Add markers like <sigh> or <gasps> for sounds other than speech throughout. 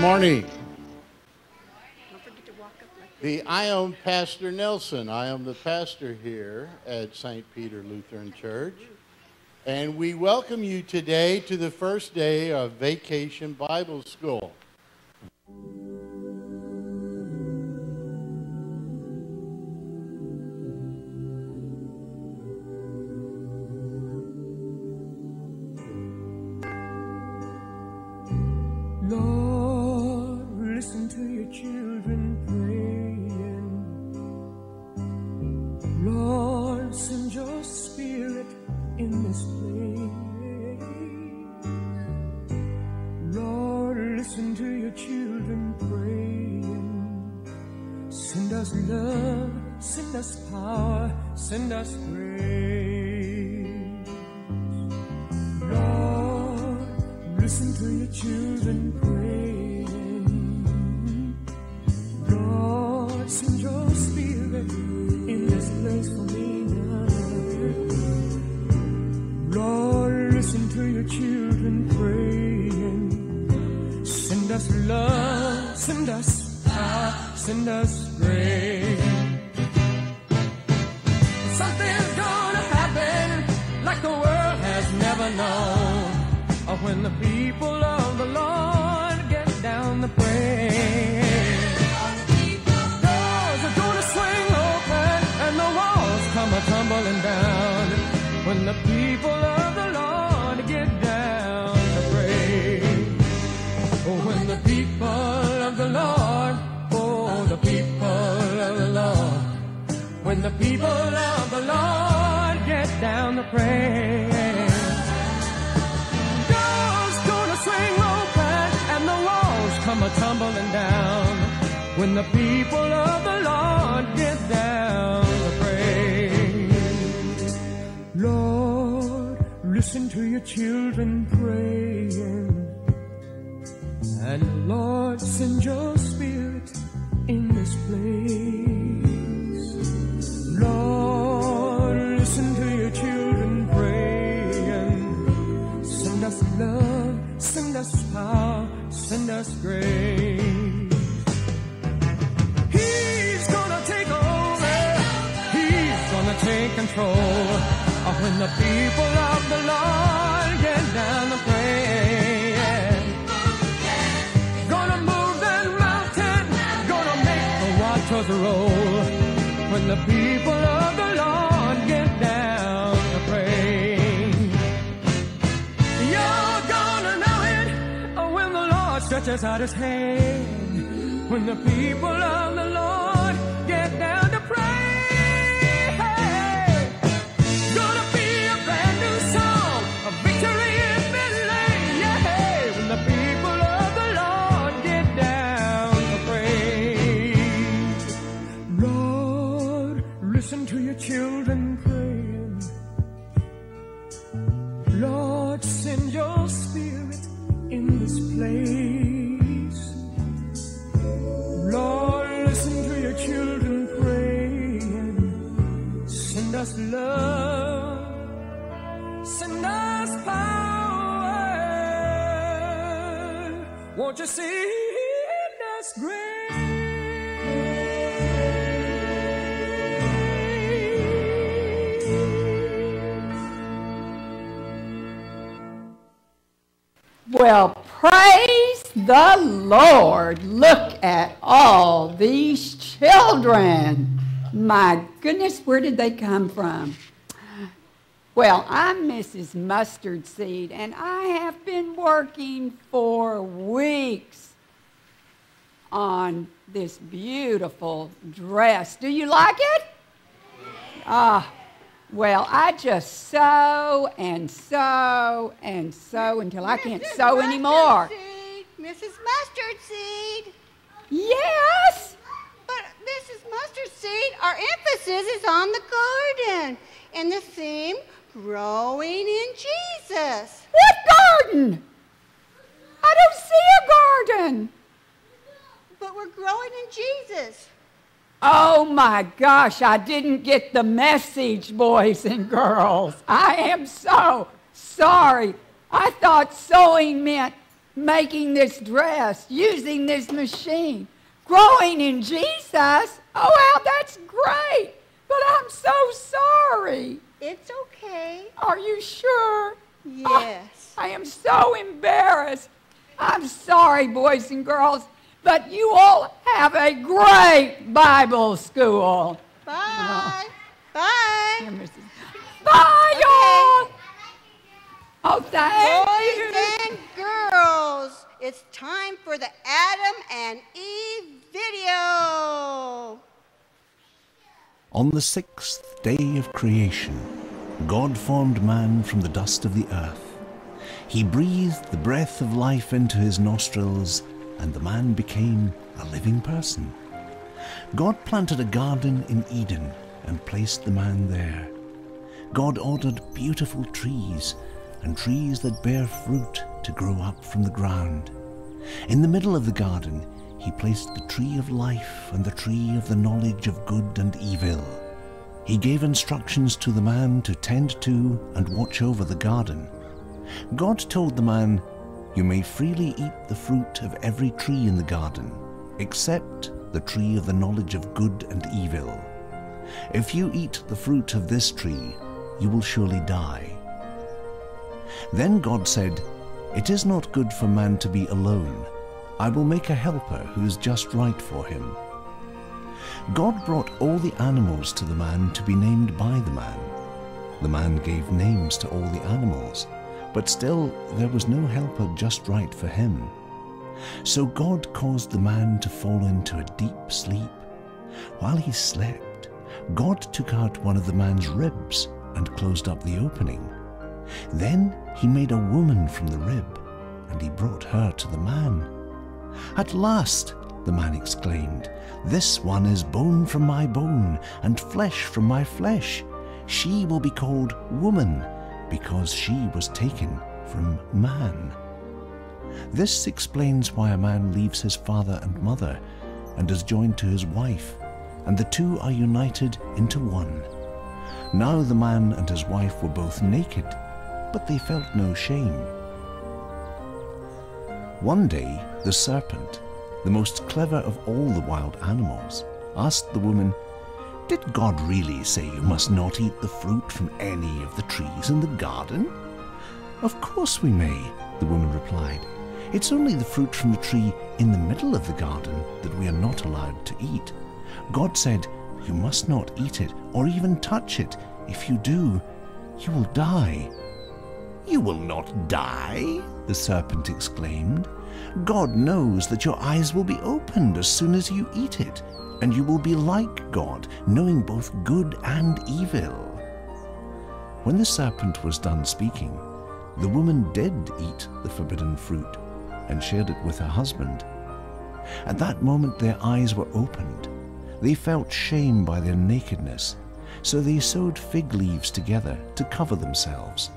Morning. The, I am Pastor Nelson. I am the pastor here at St. Peter Lutheran Church. And we welcome you today to the first day of Vacation Bible School. Listen to your children praying. Lord, send your spirit in this place for me now. Lord, listen to your children praying. Send us love, send us power, send us grace. When the people of the Lord get down to pray. Oh, when the people of the Lord, oh, the people of the Lord. When the people of the Lord get down. Walls come a tumbling down. When the people of the Lord get down to pray. Lord, listen to your children praying. And Lord, send your spirit in this place. Lord, listen to your children praying. Send us love, send us power, send us grace. He's gonna take over. He's gonna take control. Of when the people of the Lord get down to pray. Gonna move that mountain, gonna make the waters roll. When the people stretches out his hand. When the people of the Lord Won't you send us grace? Well, praise the Lord. Look at all these children. My goodness, where did they come from? Well, I'm Mrs. Mustard Seed, and I have been working for weeks on this beautiful dress. Do you like it? Ah, well, I just sew and sew and sew until I can't Mrs. sew Mustard anymore. Seed, Mrs. Mustard Seed. Yes. But Mrs. Mustard Seed, our emphasis is on the garden and the theme growing in Jesus. What garden? I don't see a garden. But we're growing in Jesus. Oh my gosh, I didn't get the message, boys and girls. I am so sorry. I thought sewing meant making this dress, using this machine, growing in Jesus. Oh, wow, that's great. But I'm so sorry. It's okay. Are you sure? Oh, yes. I am so embarrassed. I'm sorry, boys and girls, but you all have a great Bible school. Bye. Bye. Bye, Okay. y'all. Oh, thank Boys you. and girls, it's time for the Adam and Eve video. On the sixth day of creation, God formed man from the dust of the earth. He breathed the breath of life into his nostrils, and the man became a living person. God planted a garden in Eden and placed the man there. God ordered beautiful trees and trees that bear fruit to grow up from the ground. In the middle of the garden, he placed the tree of life and the tree of the knowledge of good and evil. He gave instructions to the man to tend to and watch over the garden. God told the man, You may freely eat the fruit of every tree in the garden, except the tree of the knowledge of good and evil. If you eat the fruit of this tree, you will surely die. Then God said, It is not good for man to be alone. I will make a helper who is just right for him. God brought all the animals to the man to be named by the man. The man gave names to all the animals, but still there was no helper just right for him. So God caused the man to fall into a deep sleep. While he slept, God took out one of the man's ribs and closed up the opening. Then he made a woman from the rib, and he brought her to the man. At last, the man exclaimed, This one is bone from my bone, and flesh from my flesh. She will be called woman, because she was taken from man. This explains why a man leaves his father and mother and is joined to his wife, and the two are united into one. Now the man and his wife were both naked, but they felt no shame. One day, the serpent, the most clever of all the wild animals, asked the woman, Did God really say you must not eat the fruit from any of the trees in the garden? Of course we may, the woman replied. It's only the fruit from the tree in the middle of the garden that we are not allowed to eat. God said, You must not eat it or even touch it. If you do, you will die. You will not die, the serpent exclaimed. God knows that your eyes will be opened as soon as you eat it, and you will be like God, knowing both good and evil. When the serpent was done speaking, the woman did eat the forbidden fruit and shared it with her husband. At that moment their eyes were opened. They felt shame by their nakedness, so they sewed fig leaves together to cover themselves.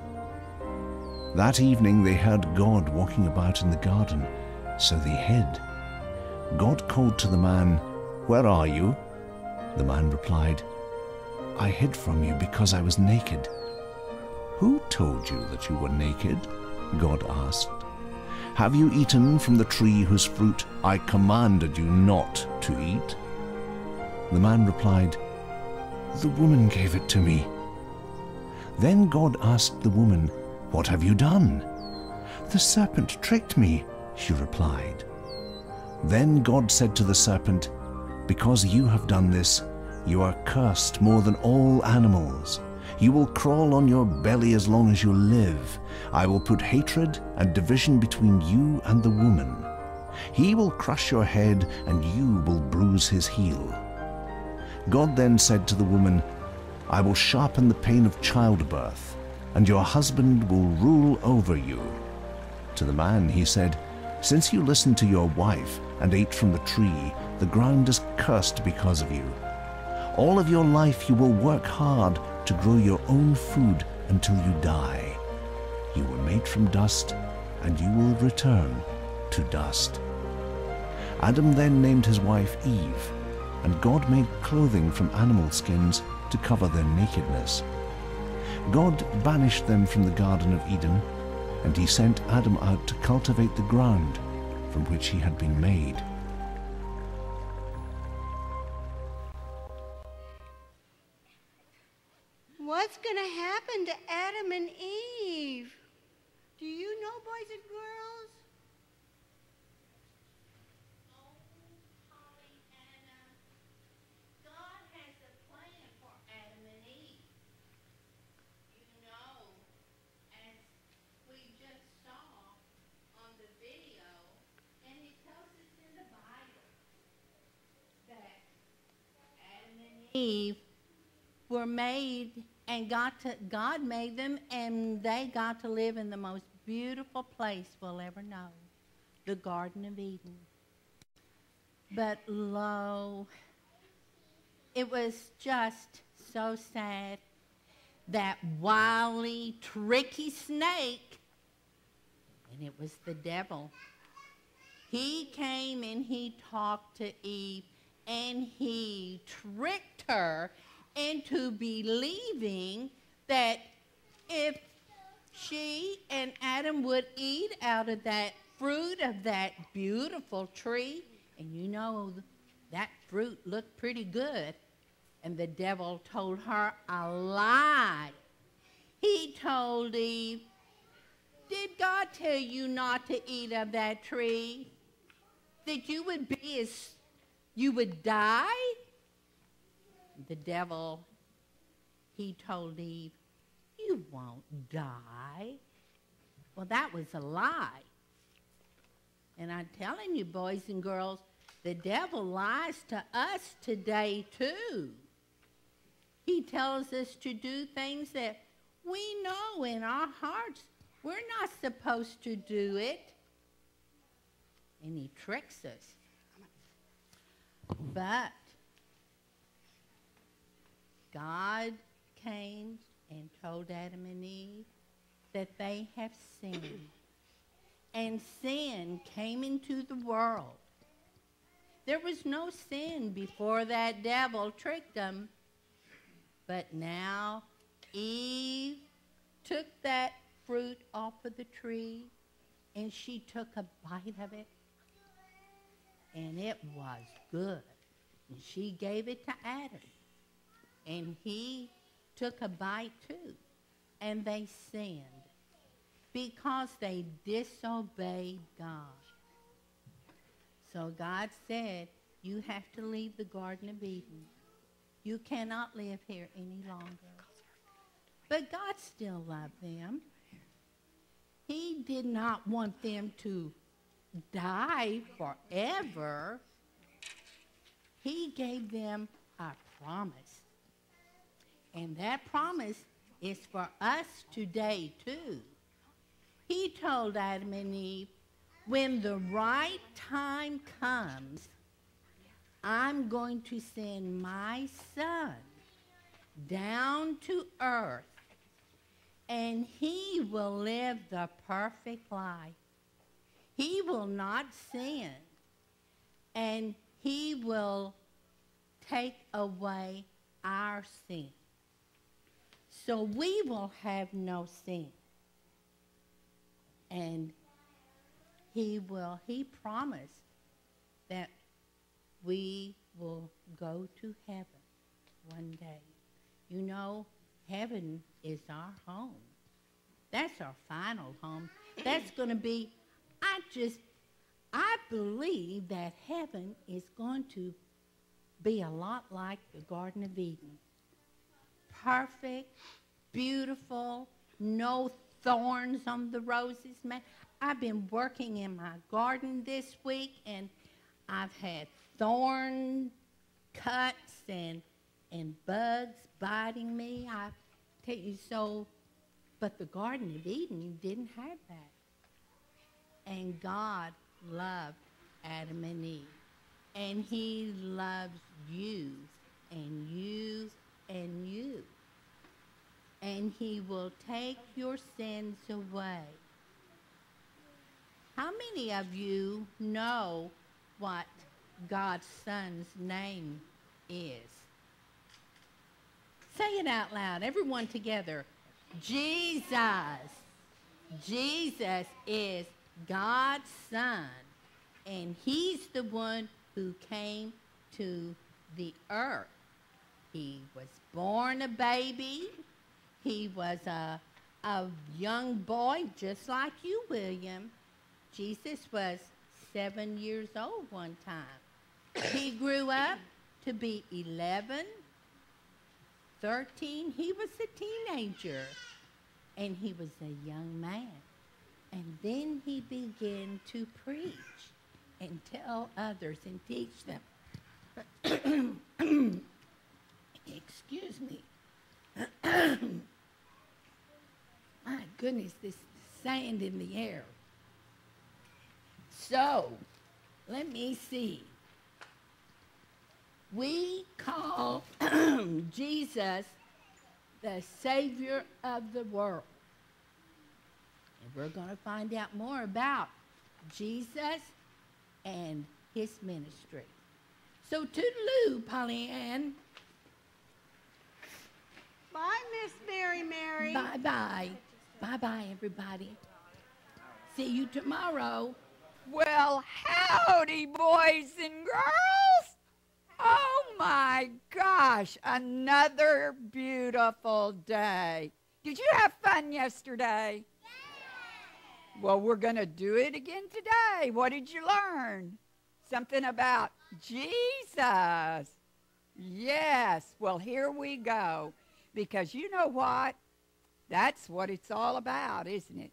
That evening they heard God walking about in the garden, so they hid. God called to the man, Where are you? The man replied, I hid from you because I was naked. Who told you that you were naked? God asked. Have you eaten from the tree whose fruit I commanded you not to eat? The man replied, The woman gave it to me. Then God asked the woman, What have you done? The serpent tricked me, she replied. Then God said to the serpent, Because you have done this, you are cursed more than all animals. You will crawl on your belly as long as you live. I will put hatred and division between you and the woman. He will crush your head, and you will bruise his heel. God then said to the woman, I will sharpen the pain of childbirth, and your husband will rule over you. To the man he said, Since you listened to your wife and ate from the tree, the ground is cursed because of you. All of your life you will work hard to grow your own food until you die. You were made from dust, and you will return to dust. Adam then named his wife Eve, and God made clothing from animal skins to cover their nakedness. God banished them from the Garden of Eden, and he sent Adam out to cultivate the ground from which he had been made. What's going to happen to Adam and Eve? Do you know, boys and girls? Holly, Anna, God has a plan for Adam and Eve. You know, as we just saw on the video, and it tells us in the Bible that Adam and Eve were made and got to God made them and they got to live in the most beautiful place we'll ever know, the Garden of Eden. But lo, it was just so sad that wily, tricky snake, and it was the devil. He came and he talked to Eve and he tricked her into believing that if she and Adam would eat out of that fruit of that beautiful tree, and you know that fruit looked pretty good, and the devil told her a lie. He told Eve, Did God tell you not to eat of that tree? That you would be as, you would die? The devil, he told Eve, You won't die. Well, that was a lie. And I'm telling you, boys and girls, the devil lies to us today, too. He tells us to do things that we know in our hearts we're not supposed to do it. And he tricks us. But God came and told Adam and Eve that they have sinned. And sin came into the world. There was no sin before that devil tricked them. But now Eve took that fruit off of the tree and she took a bite of it. And it was good. And she gave it to Adam and he took a bite too. And they sinned because they disobeyed God. So God said, You have to leave the Garden of Eden. You cannot live here any longer. But God still loved them. He did not want them to die forever. He gave them a promise. And that promise is for us today, too. He told Adam and Eve, when the right time comes, I'm going to send my son down to earth, and he will live the perfect life. He will not sin, and he will take away our sin so we will have no sin. And he will, he promised that we will go to heaven one day. You know, heaven is our home. That's our final home. That's going to be, I just, I believe that heaven is going to be a lot like the Garden of Eden perfect, beautiful, no thorns on the roses, man. I've been working in my garden this week and I've had thorn cuts and and bugs biting me. I tell you so but the Garden of Eden didn't have that. And God loved Adam and Eve. And he loves you and you and you and he will take your sins away. How many of you know what God's Son's name is? Say it out loud, everyone together. Jesus. Jesus is God's son, and he's the one who came to the earth. He was born a baby. He was a, a young boy, just like you, William. Jesus was seven years old one time. He grew up to be 11, 13. He was a teenager, and he was a young man. And then he began to preach and tell others and teach them. <clears throat> Excuse me. <clears throat> My goodness, this sand in the air. So, let me see. We call <clears throat> Jesus the Savior of the world. We're going to find out more about Jesus and his ministry. So, toodaloo, Pollyanna. Bye, Miss Mary Mary. Bye bye. Bye bye, everybody. See you tomorrow. Well, howdy, boys and girls. Oh my gosh, another beautiful day. Did you have fun yesterday? Well, we're going to do it again today. What did you learn? Something about Jesus. Yes. Well, here we go. Because you know what? That's what it's all about, isn't it?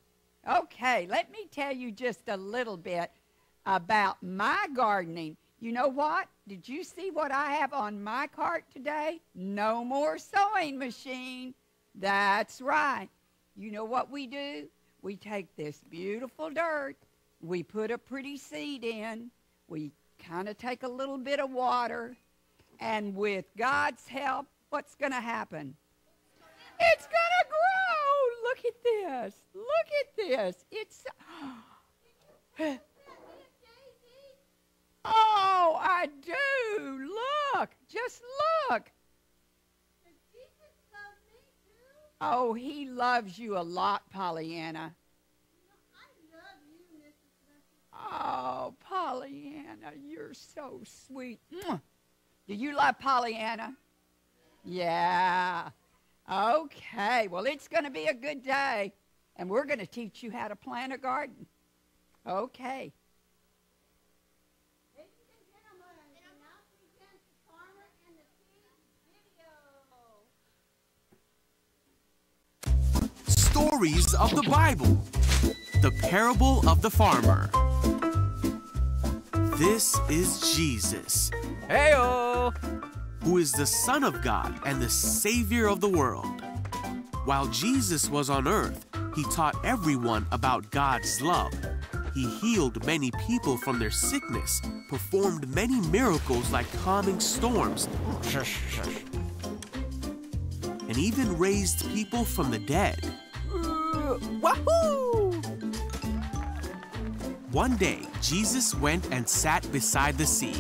Okay, let me tell you just a little bit about my gardening. You know what? Did you see what I have on my cart today? No more sewing machine. That's right. You know what we do? We take this beautiful dirt, we put a pretty seed in, we kind of take a little bit of water, and with God's help, what's going to happen? It's gonna grow. Look at this. Look at this. It's. <gasps> Oh, I do. Look. Just look. Oh, he loves you a lot, Pollyanna. I love you, oh, Pollyanna, you're so sweet. Do you love Pollyanna? Yeah. Okay, well, it's going to be a good day, and we're going to teach you how to plant a garden. Okay. Ladies and gentlemen, we now present the farmer and the seed video. Stories of the Bible. The Parable of the Farmer. This is Jesus, Heyo! who is the Son of God and the Savior of the world. While Jesus was on earth, he taught everyone about God's love. He healed many people from their sickness, performed many miracles like calming storms, and even raised people from the dead. Wahoo! One day, Jesus went and sat beside the sea.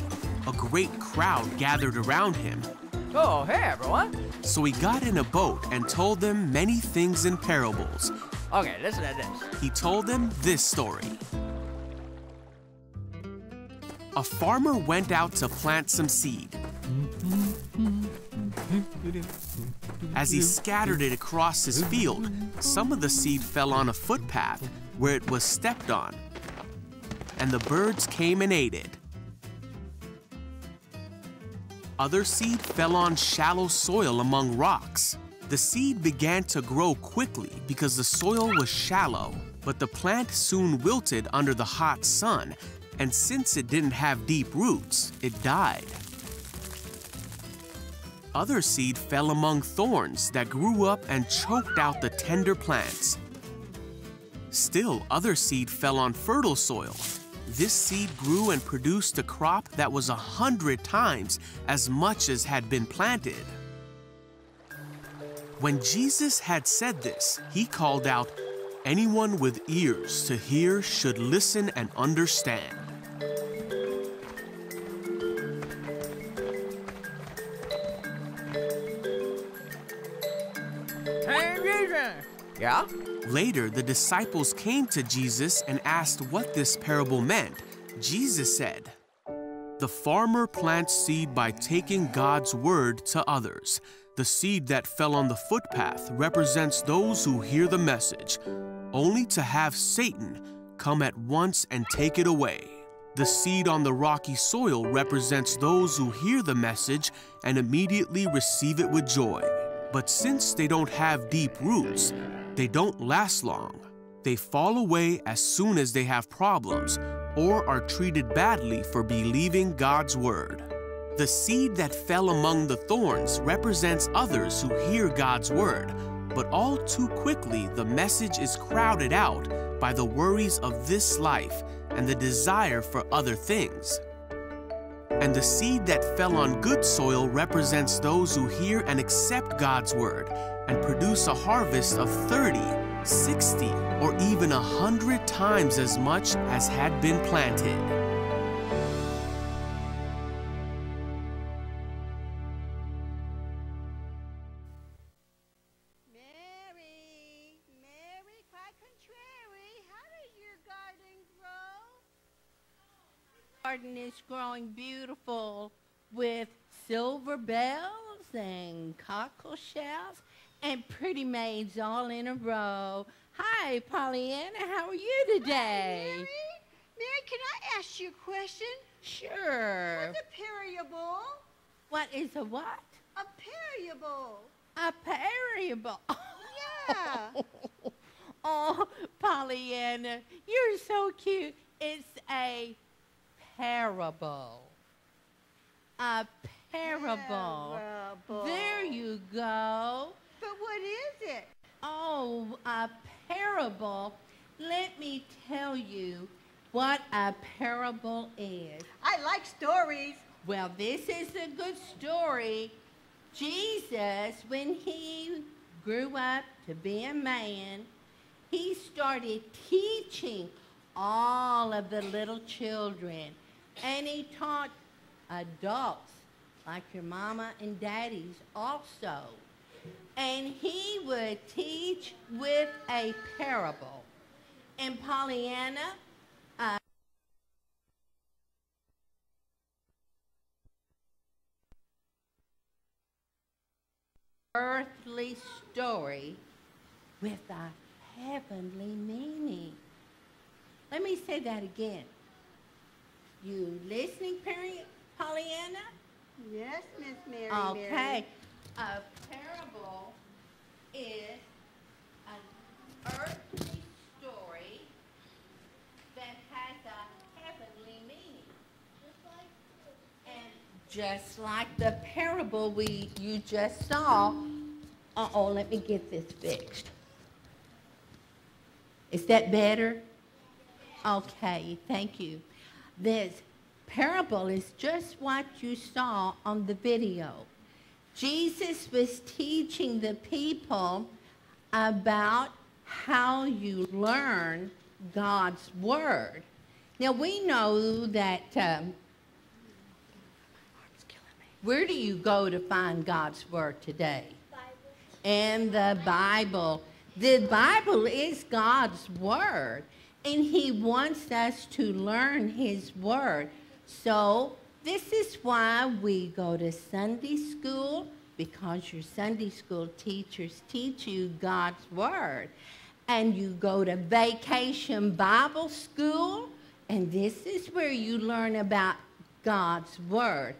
A great crowd gathered around him, Oh, hey, everyone. so he got in a boat and told them many things in parables. Okay, listen to this. He told them this story. A farmer went out to plant some seed. As he scattered it across his field, some of the seed fell on a footpath where it was stepped on, and the birds came and ate it. Other seed fell on shallow soil among rocks. The seed began to grow quickly because the soil was shallow, but the plant soon wilted under the hot sun, and since it didn't have deep roots, it died. Other seed fell among thorns that grew up and choked out the tender plants. Still, other seed fell on fertile soil. This seed grew and produced a crop that was a hundred times as much as had been planted. When Jesus had said this, he called out, Anyone with ears to hear should listen and understand. Yeah? Later, the disciples came to Jesus and asked what this parable meant. Jesus said, The farmer plants seed by taking God's word to others. The seed that fell on the footpath represents those who hear the message, only to have Satan come at once and take it away. The seed on the rocky soil represents those who hear the message and immediately receive it with joy. But since they don't have deep roots, they don't last long. They fall away as soon as they have problems or are treated badly for believing God's word. The seed that fell among the thorns represents others who hear God's word, but all too quickly the message is crowded out by the worries of this life and the desire for other things. And the seed that fell on good soil represents those who hear and accept God's word and produce a harvest of 30, 60, or even a hundred times as much as had been planted. Garden is growing beautiful with silver bells and cockle shells and pretty maids all in a row. Hi, Pollyanna. How are you today? Hi, Mary, Mary, can I ask you a question? Sure. What's a periable? What is a what? A periable. A variable. <laughs> Yeah. oh, Pollyanna, you're so cute. It's a parable. A parable. Parable. There you go. But what is it? Oh, a parable. Let me tell you what a parable is. I like stories. Well, this is a good story. Jesus, when he grew up to be a man, he started teaching all of the little children. And he taught adults, like your mama and daddies, also. And he would teach with a parable. And Pollyanna, uh, earthly story with a heavenly meaning. Let me say that again. You listening, Perry, Pollyanna? Yes, Miss Mary. Okay. Mary. A parable is an earthly story that has a heavenly meaning. And just like the parable we you just saw, uh-oh, let me get this fixed. Is that better? Okay, thank you. This parable is just what you saw on the video. Jesus was teaching the people about how you learn God's Word. Now, we know that. Um, where do you go to find God's Word today? Bible. And the Bible. The Bible is God's Word, and He wants us to learn His Word. So, this is why we go to Sunday school, because your Sunday school teachers teach you God's Word. And you go to vacation Bible school, and this is where you learn about God's Word.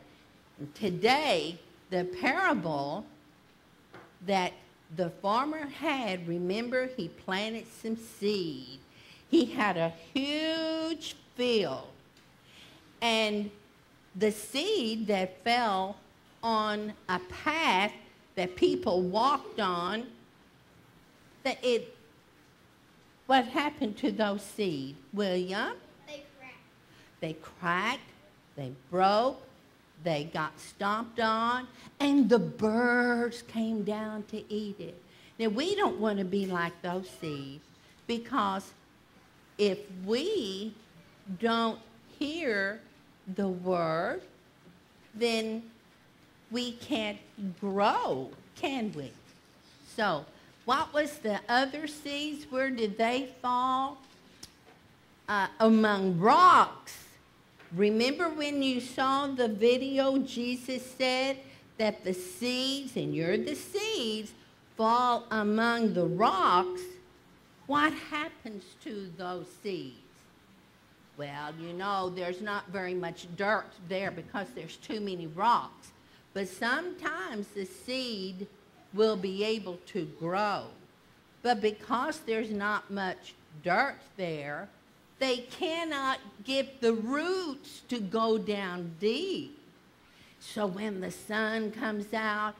Today, the parable that the farmer had, remember, he planted some seed. He had a huge field. And the seed that fell on a path that people walked on, that it, what happened to those seed, William? They cracked. They cracked, they broke, they got stomped on, and the birds came down to eat it. Now, we don't want to be like those seeds because if we don't hear the word, then we can't grow, can we? So, What was the other seeds? Where did they fall? Uh, among rocks. Remember when you saw the video, Jesus said that the seeds, and you're the seeds, fall among the rocks. What happens to those seeds? Well, you know, there's not very much dirt there because there's too many rocks. But sometimes the seed will be able to grow. But because there's not much dirt there, they cannot get the roots to go down deep. So when the sun comes out,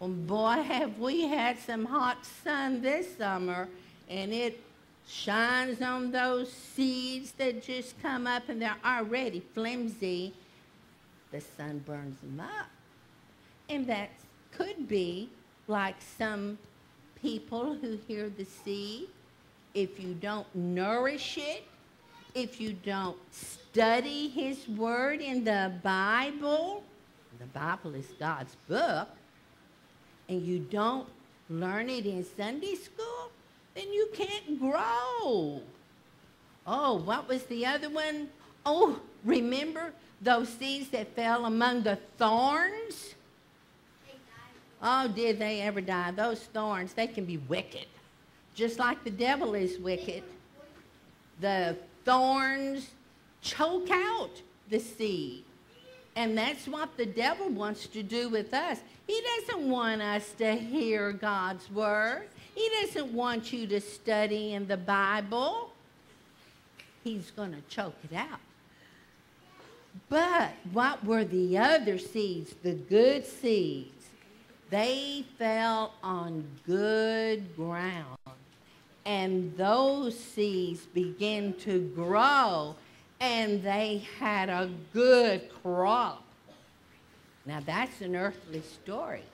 well, boy, have we had some hot sun this summer, and it shines on those seeds that just come up and they're already flimsy. The sun burns them up. And that could be like some people who hear the seed. If you don't nourish it, if you don't study His Word in the Bible, the Bible is God's book, and you don't learn it in Sunday school, then you can't grow. Oh, what was the other one? Oh, remember those seeds that fell among the thorns? Oh, did they ever die? Those thorns, they can be wicked. Just like the devil is wicked. The thorns choke out the seed. And that's what the devil wants to do with us. He doesn't want us to hear God's word. He doesn't want you to study in the Bible. He's going to choke it out. But what were the other seeds, the good seeds? They fell on good ground. And those seeds began to grow, and they had a good crop. Now, that's an earthly story.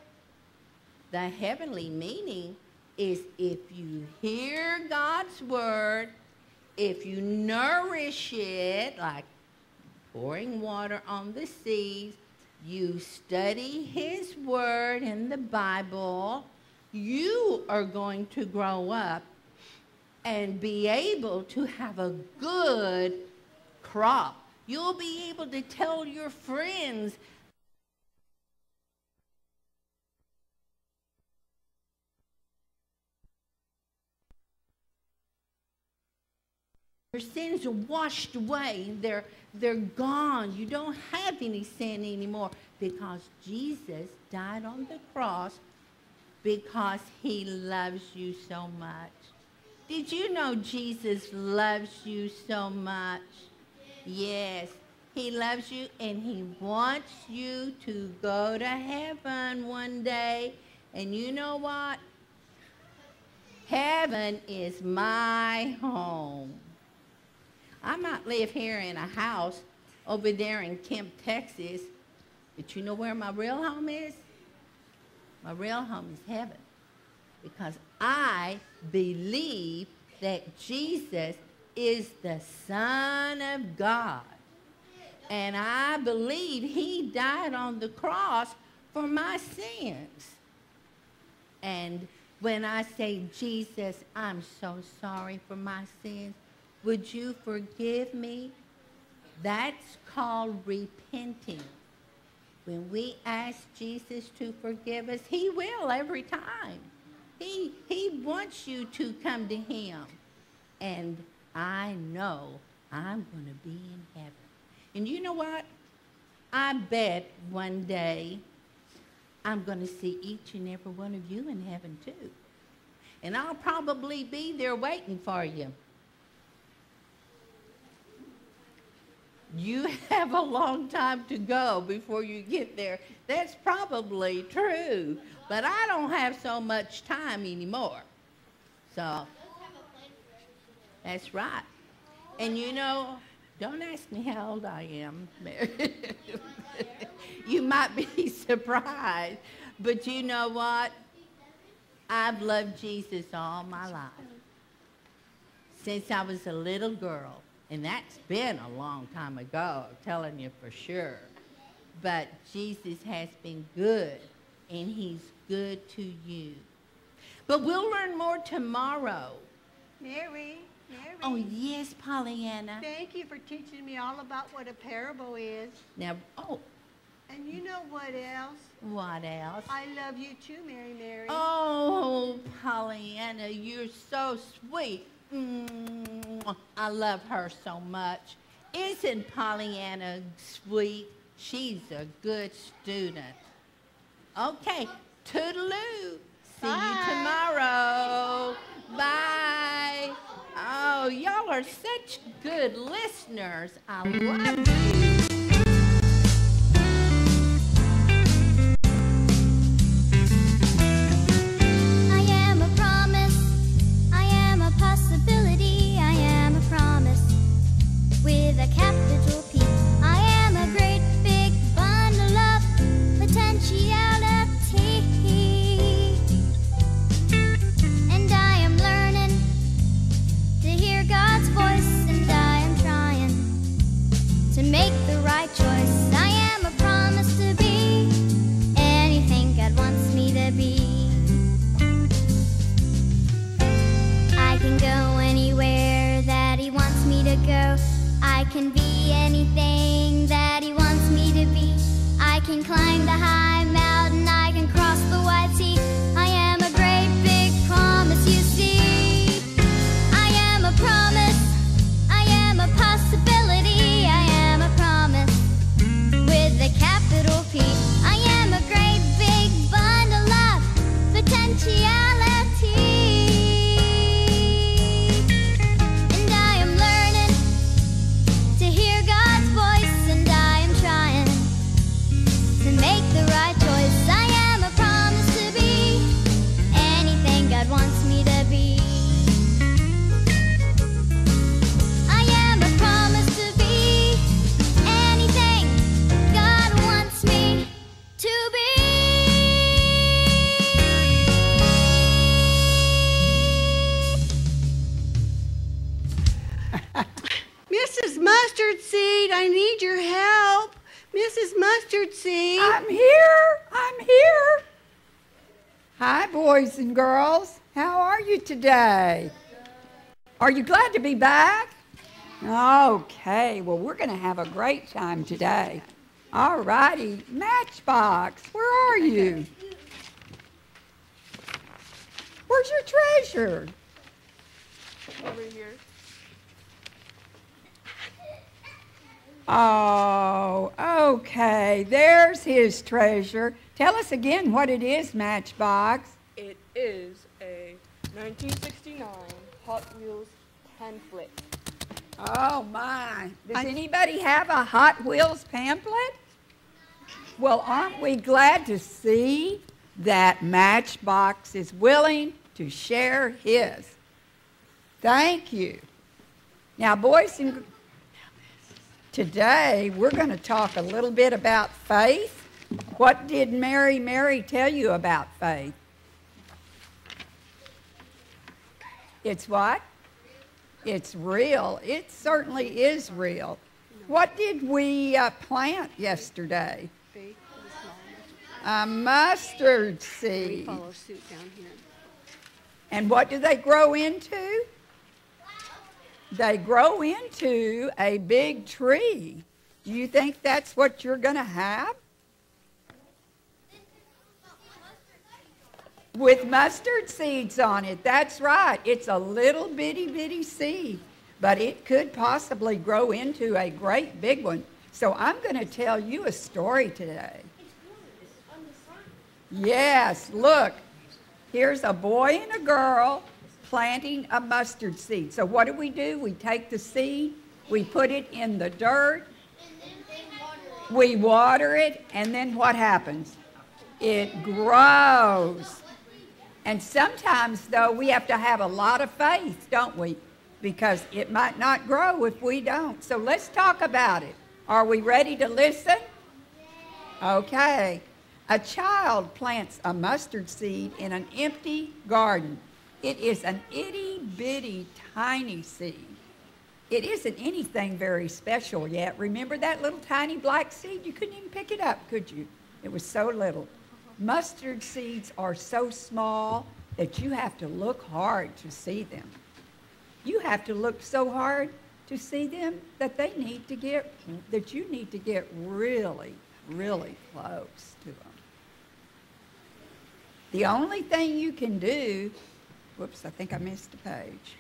The heavenly meaning is if you hear God's word, if you nourish it, like pouring water on the seeds, you study His word in the Bible, you are going to grow up and be able to have a good crop. You'll be able to tell your friends Your sins are washed away. They're, they're gone. You don't have any sin anymore because Jesus died on the cross because he loves you so much. Did you know Jesus loves you so much? Yes, he loves you and he wants you to go to heaven one day. And you know what? Heaven is my home. I might live here in a house over there in Kemp, Texas, but you know where my real home is? My real home is heaven. Because I believe that Jesus is the Son of God. And I believe he died on the cross for my sins. And when I say, Jesus, I'm so sorry for my sins, would you forgive me? That's called repenting. When we ask Jesus to forgive us, he will every time. He, he wants you to come to him. And I know I'm going to be in heaven. And you know what? I bet one day I'm going to see each and every one of you in heaven too. And I'll probably be there waiting for you. You <laughs> have a long time to go before you get there. That's probably true, but I don't have so much time anymore. So that's right. And you know, don't ask me how old I am. Mary. <laughs> You might be <laughs> surprised, but you know what? I've loved Jesus all my life. Since I was a little girl. And that's been a long time ago, I'm telling you for sure. But Jesus has been good, and he's good to you. But we'll learn more tomorrow. Mary, Mary. Oh, yes, Pollyanna. Thank you for teaching me all about what a parable is. Now, oh, And you know what else? what else? I love you too, Mary Mary. Oh, Pollyanna, you're so sweet. Mm, I love her so much. Isn't Pollyanna sweet? She's a good student. Okay, toodaloo. See you tomorrow. Bye. Oh, y'all are such good listeners. I love you. Can be anything that He wants me to be. I can climb the high I need your help. Mrs. Mustard Seed. I'm here. I'm here. Hi, boys and girls. How are you today? Are you glad to be back? Okay, well, we're going to have a great time today. All righty, Matchbox, where are you? Where's your treasure? over here. Oh, okay, there's his treasure. Tell us again what it is, Matchbox. It is a 1969 Hot Wheels pamphlet. Oh my. Does anybody have a Hot Wheels pamphlet? Well, aren't we glad to see that Matchbox is willing to share his? Thank you. Now, boys and today we're going to talk a little bit about faith. What did Mary Mary tell you about faith? It's what? It's real. It certainly is real. What did we uh, plant yesterday? A mustard seed. follow suit down here. And what do they grow into? They grow into a big tree. Do you think that's what you're going to have? With mustard seeds on it. That's right. It's a little bitty bitty seed, but it could possibly grow into a great big one. So I'm going to tell you a story today. Yes, look. Here's a boy and a girl planting a mustard seed. So what do we do? We take the seed, we put it in the dirt, we water it, and then what happens? It grows. And sometimes, though, we have to have a lot of faith, don't we? Because it might not grow if we don't. So let's talk about it. Are we ready to listen? Okay. A child plants a mustard seed in an empty garden. It is an itty bitty tiny seed. It isn't anything very special yet. Remember that little tiny black seed? You couldn't even pick it up, could you? It was so little. Mustard seeds are so small, that you have to look hard to see them. You have to look so hard to see them that they need to get, that you need to get really, really close to them. The only thing you can do, whoops, I think I missed a page.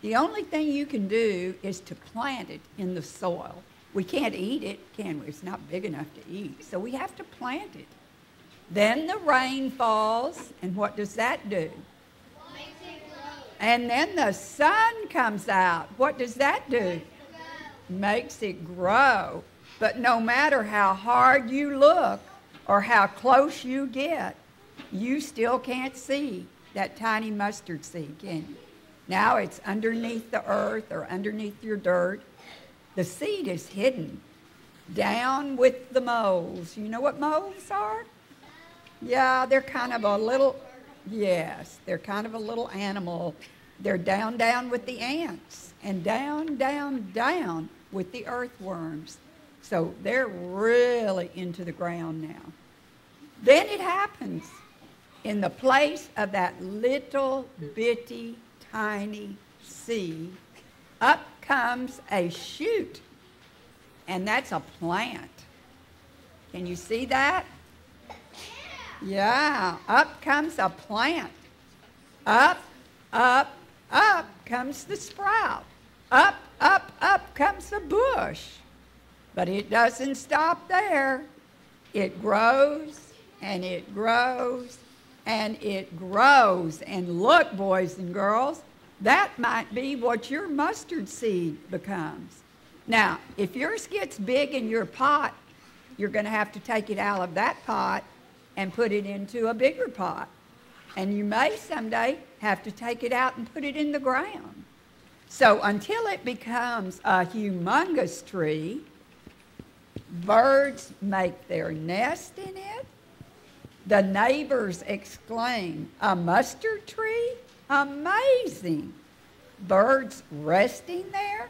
The only thing you can do is to plant it in the soil. We can't eat it, can we? It's not big enough to eat. So we have to plant it. Then the rain falls, and what does that do? And then the sun comes out. What does that do? Makes it grow. But no matter how hard you look or how close you get, you still can't see that tiny mustard seed, can you? Now it's underneath the earth or underneath your dirt. The seed is hidden down with the moles. You know what moles are? Yeah, they're kind of a little, yes, they're kind of a little animal. They're down, down with the ants and down, down, down with the earthworms. So they're really into the ground now. Then it happens in the place of that little bitty tiny seed, up comes a shoot, and that's a plant. Can you see that? Yeah, up comes a plant. Up, up, up comes the sprout. Up, up, up comes the bush. But it doesn't stop there. It grows and it grows and it grows. And look, boys and girls, that might be what your mustard seed becomes. Now, if yours gets big in your pot, you're going to have to take it out of that pot and put it into a bigger pot. And you may someday have to take it out and put it in the ground. So until it becomes a humongous tree, birds make their nest in it. The neighbors exclaim, A mustard tree? Amazing. Birds resting there?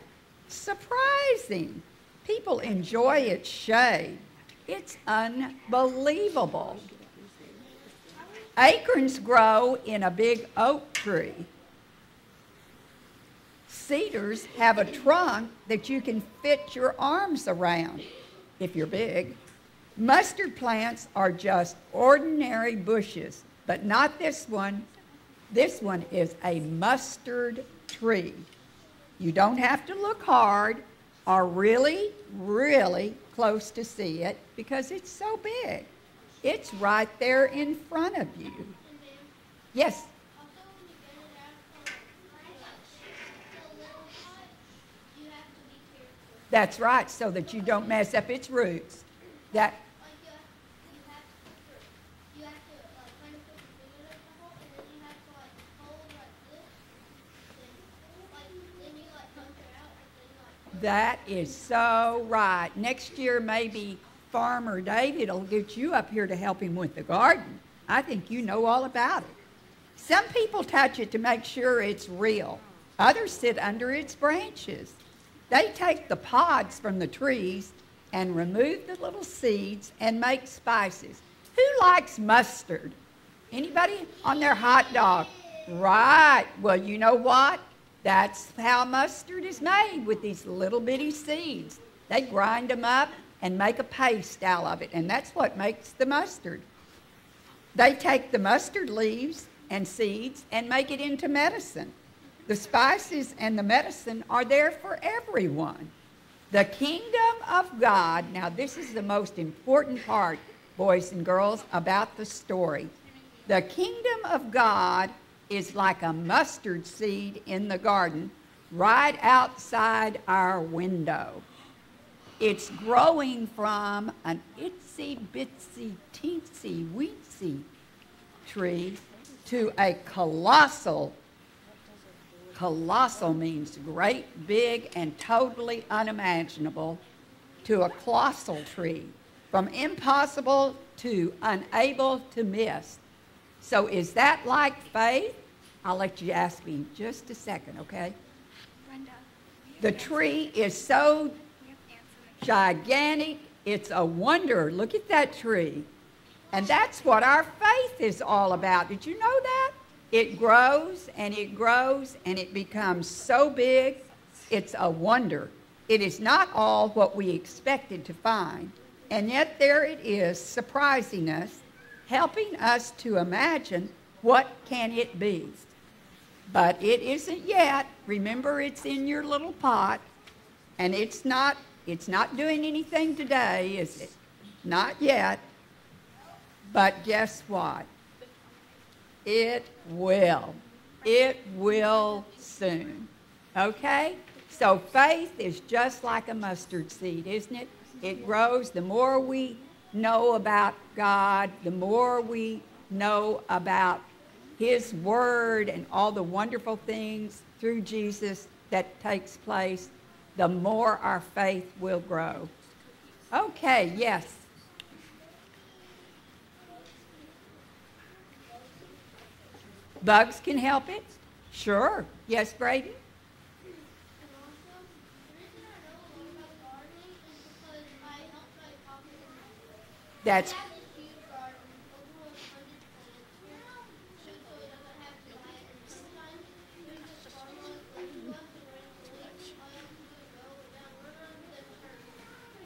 Surprising. People enjoy its shade. It's unbelievable. Acorns grow in a big oak tree. Cedars have a trunk that you can fit your arms around if you're big. Mustard plants are just ordinary bushes, but not this one. This one is a mustard tree. You don't have to look hard or really, really close to see it because it's so big. It's right there in front of you. Yes? That's right, so that you don't mess up its roots. That That is so right. Next year, maybe Farmer David will get you up here to help him with the garden. I think you know all about it. Some people touch it to make sure it's real. Others sit under its branches. They take the pods from the trees and remove the little seeds and make spices. Who likes mustard? Anybody on their hot dog? Right. Well, you know what? That's how mustard is made with these little bitty seeds. They grind them up and make a paste out of it, and that's what makes the mustard. They take the mustard leaves and seeds and make it into medicine. The spices and the medicine are there for everyone. The kingdom of God, now this is the most important part, boys and girls, about the story. The kingdom of God is like a mustard seed in the garden right outside our window. It's growing from an itsy bitsy teensy weensy tree to a colossal, colossal means great, big, and totally unimaginable, to a colossal tree, from impossible to unable to miss. So is that like faith? I'll let you ask me in just a second, okay? Brenda. The tree is so gigantic, it's a wonder. Look at that tree. And that's what our faith is all about. Did you know that? It grows and it grows and it becomes so big, it's a wonder. It is not all what we expected to find, and yet there it is, surprising us, helping us to imagine what can it be. But it isn't yet. Remember, it's in your little pot, and it's not. It's not doing anything today, is it? Not yet. But guess what? It will. It will soon. Okay? So faith is just like a mustard seed, isn't it? It grows. The more we know about God, the more we know about His Word and all the wonderful things through Jesus that takes place, the more our faith will grow. Okay, yes. Bugs can help it? Sure. Yes, Brady? That's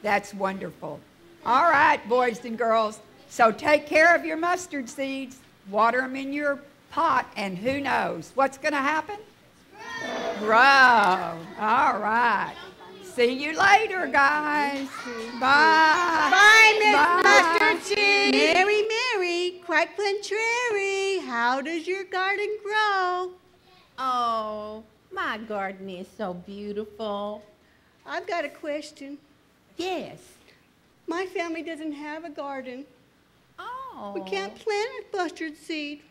That's wonderful. All right, boys and girls. So take care of your mustard seeds, water them in your pot, and who knows what's going to happen? Grow. All right. See you later, guys. Bye. Bye, Miss. Mustard Seed. Mary, Mary, quite contrary. How does your garden grow? Oh, my garden is so beautiful. I've got a question. Yes. My family doesn't have a garden. Oh. We can't plant a mustard seed.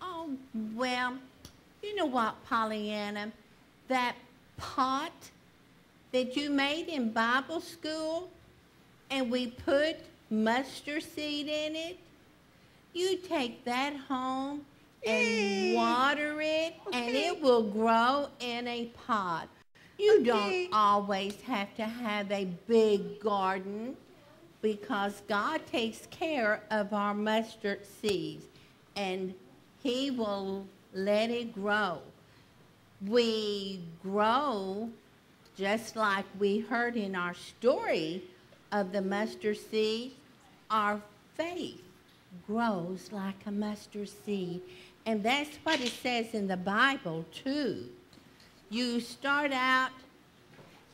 Oh, well, you know what, Pollyanna? That pot that you made in Bible school and we put mustard seed in it, you take that home and Yay. water it and it will grow in a pot. You Okay. don't always have to have a big garden because God takes care of our mustard seeds and He will let it grow. We grow just like we heard in our story of the mustard seed, our faith grows like a mustard seed. And that's what it says in the Bible, too. You start out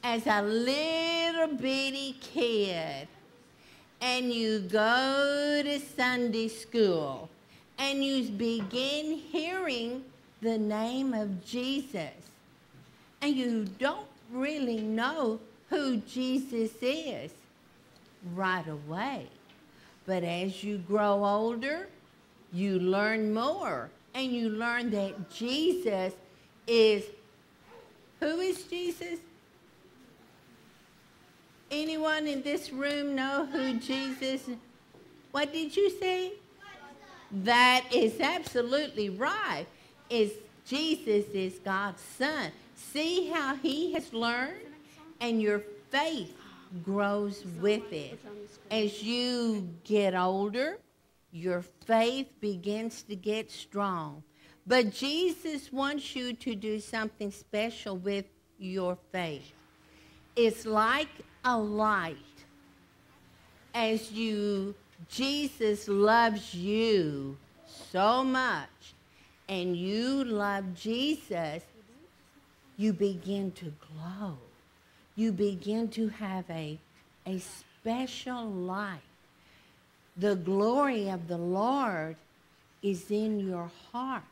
as a little bitty kid and you go to Sunday school and you begin hearing the name of Jesus. And you don't really know who Jesus is right away. But as you grow older, you learn more and you learn that Jesus is who is Jesus? Anyone in this room know who Jesus What did you say? That is absolutely right. Is Jesus is God's son. See how he has learned and your faith grows with it. As you get older, your faith begins to get strong. But Jesus wants you to do something special with your faith. It's like a light. As you, Jesus loves you so much, and you love Jesus, you begin to glow. You begin to have a, a special light. The glory of the Lord is in your heart.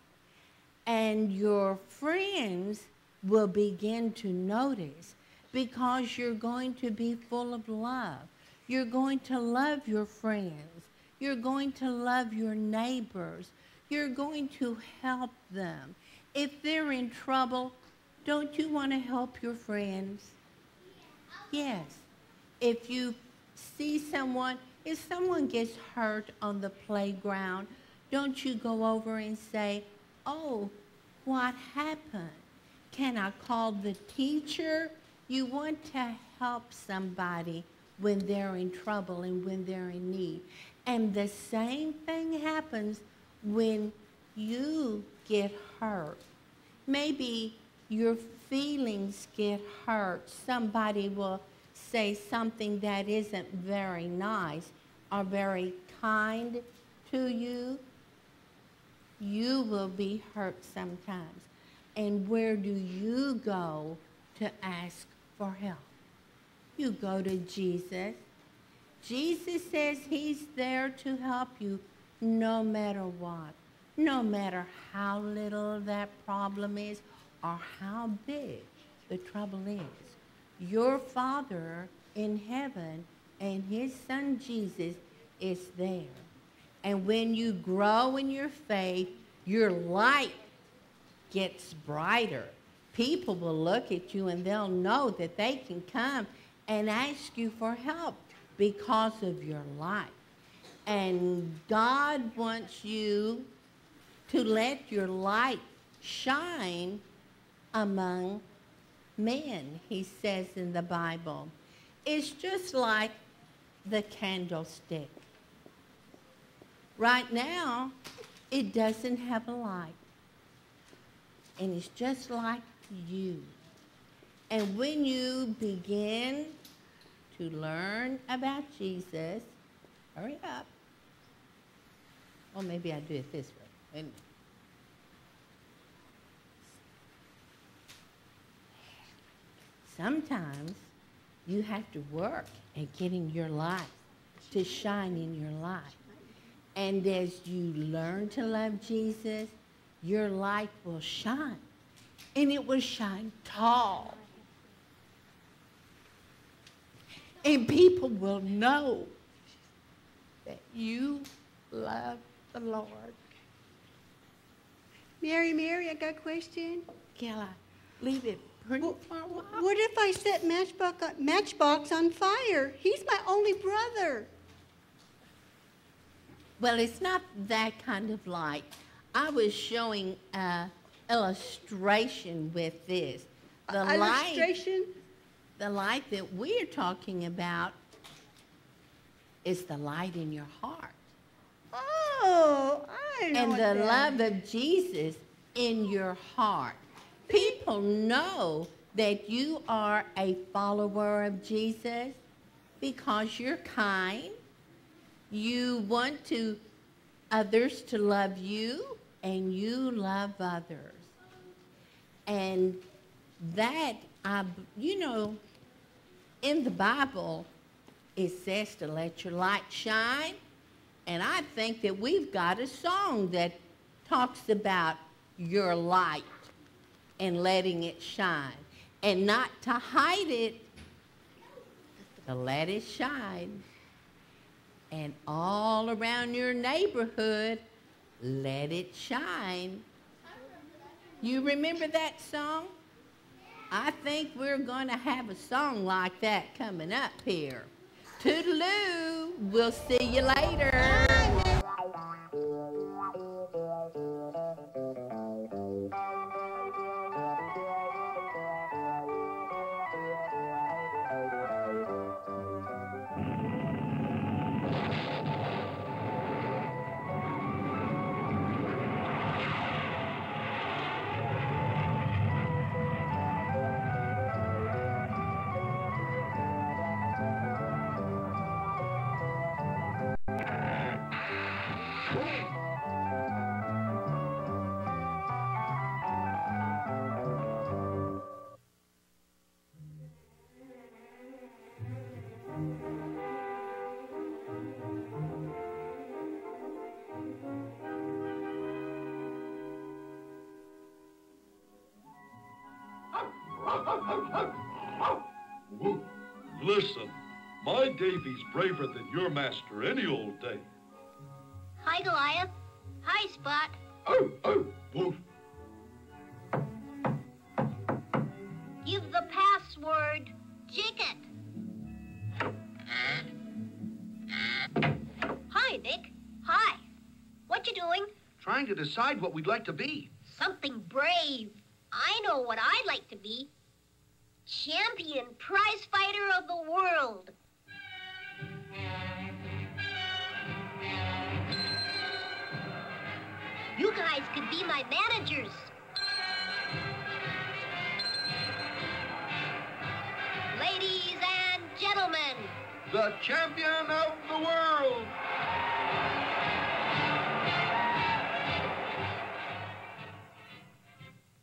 And your friends will begin to notice because you're going to be full of love. You're going to love your friends. You're going to love your neighbors. You're going to help them. If they're in trouble, don't you want to help your friends? Yes. If you see someone, if someone gets hurt on the playground, don't you go over and say, Oh, what happened? Can I call the teacher? You want to help somebody when they're in trouble and when they're in need. And the same thing happens when you get hurt. Maybe your feelings get hurt. Somebody will say something that isn't very nice or very kind to you. You will be hurt sometimes. And where do you go to ask for help? You go to Jesus. Jesus says he's there to help you no matter what, no matter how little that problem is or how big the trouble is. Your Father in heaven and his Son Jesus is there. And when you grow in your faith, your light gets brighter. People will look at you and they'll know that they can come and ask you for help because of your light. And God wants you to let your light shine among men, he says in the Bible. It's just like the candlestick. Right now, it doesn't have a light. And it's just like you. And when you begin to learn about Jesus, hurry up. Or maybe I do it this way. Wait. Sometimes you have to work at getting your light to shine in your life. And as you learn to love Jesus, your light will shine. And it will shine tall. And people will know that you love the Lord. Mary, Mary, I got a question. Can I leave it pretty far away? What if I set Matchbox on, Matchbox on fire? He's my only brother. Well, it's not that kind of light. I was showing an illustration with this. The A- light, Illustration? the light that we're talking about is the light in your heart. Oh, I know and the that love of Jesus in your heart. People know that you are a follower of Jesus because you're kind. You want to others to love you and you love others. And that I you know in the Bible it says to let your light shine and I think that we've got a song that talks about your light and letting it shine. And not to hide it, to let it shine. And all around your neighborhood, let it shine. You remember that song? I think we're going to have a song like that coming up here. Toodaloo. We'll see you later. Listen, my Davey's braver than your master any old day. Hi, Goliath. Hi, Spot. Oh, oh, woof. Give the password. Chicken. Hi, Nick. Hi. What you doing? Trying to decide what we'd like to be. Something brave. I know what I'd like to be. Champion prize fighter of the world. You guys could be my managers. Ladies and gentlemen. The champion of the world.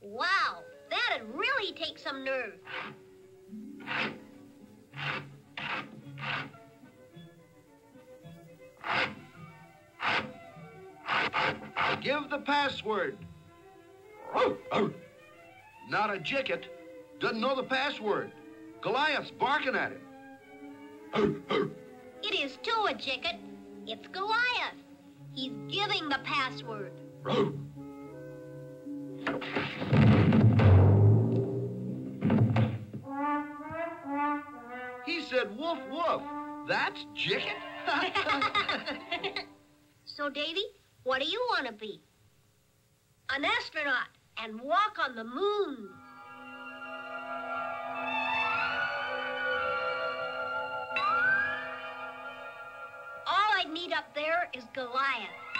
Wow, that'd really take some nerve. Give the password. Not a jicket. Doesn't know the password. Goliath's barking at him. It is too a jicket. It's Goliath. He's giving the password. He said woof woof. That's jicket? <laughs> so, Davey, what do you want to be? An astronaut and walk on the moon. All I'd need up there is Goliath.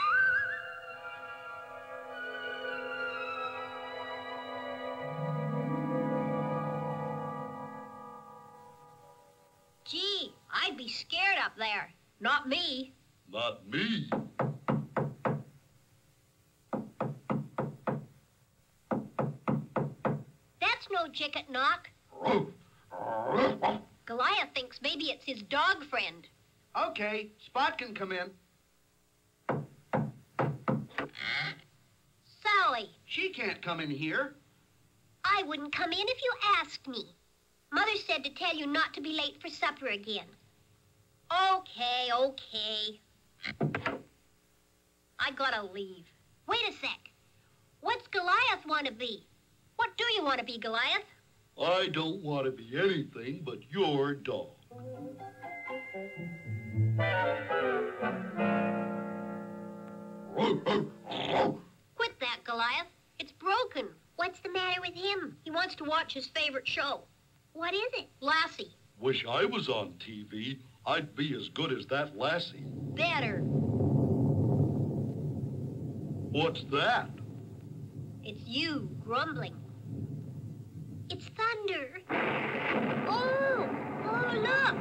Not me. Not me. That's no jicket knock. Goliath thinks maybe it's his dog friend. Okay, Spot can come in. Sally, She can't come in here. I wouldn't come in if you asked me. Mother said to tell you not to be late for supper again. Okay, okay. I gotta leave. Wait a sec. What's Goliath want to be? What do you want to be, Goliath? I don't want to be anything but your dog. Quit that, Goliath. It's broken. What's the matter with him? He wants to watch his favorite show. What is it? Lassie. Wish I was on TV. I'd be as good as that lassie. Better. What's that? It's you grumbling. It's thunder. Oh, oh, look.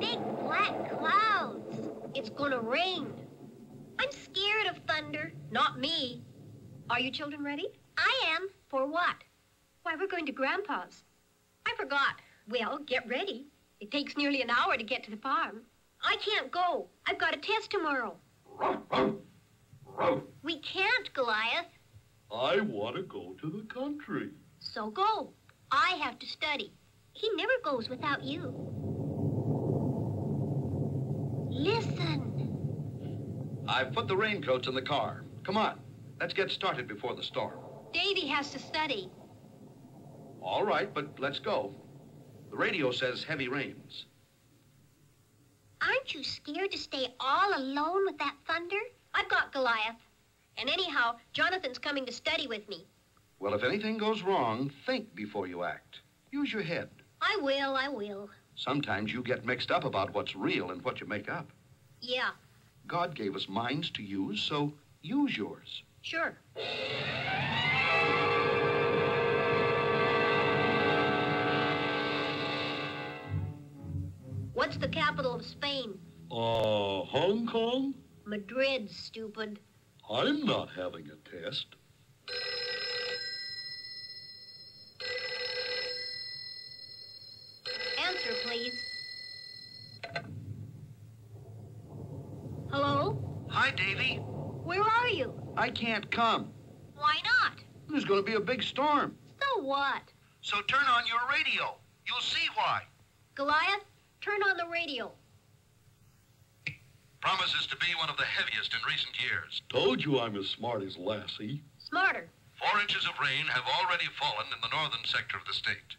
Big black clouds. It's gonna rain. I'm scared of thunder. Not me. Are you children ready? I am. For what? Why, we're going to Grandpa's. I forgot. Well, get ready. It takes nearly an hour to get to the farm. I can't go. I've got a test tomorrow. We can't, Goliath. I want to go to the country. So go. I have to study. He never goes without you. Listen. I've put the raincoats in the car. Come on, let's get started before the storm. Davy has to study. All right, but let's go. The radio says heavy rains. Aren't you scared to stay all alone with that thunder? I've got Goliath. And anyhow, Jonathan's coming to study with me. Well, if anything goes wrong, think before you act. Use your head. I will, I will. Sometimes you get mixed up about what's real and what you make up. Yeah, God gave us minds to use, so use yours. sure. What's the capital of Spain? Uh, Hong Kong? Madrid, stupid. I'm not having a test. Answer, please. Hello? Hi, Davey. Where are you? I can't come. Why not? There's going to be a big storm. So what? So turn on your radio. You'll see why. Goliath, turn on the radio. Promises to be one of the heaviest in recent years. Told you I'm as smart as Lassie. Smarter. Four inches of rain have already fallen in the northern sector of the state.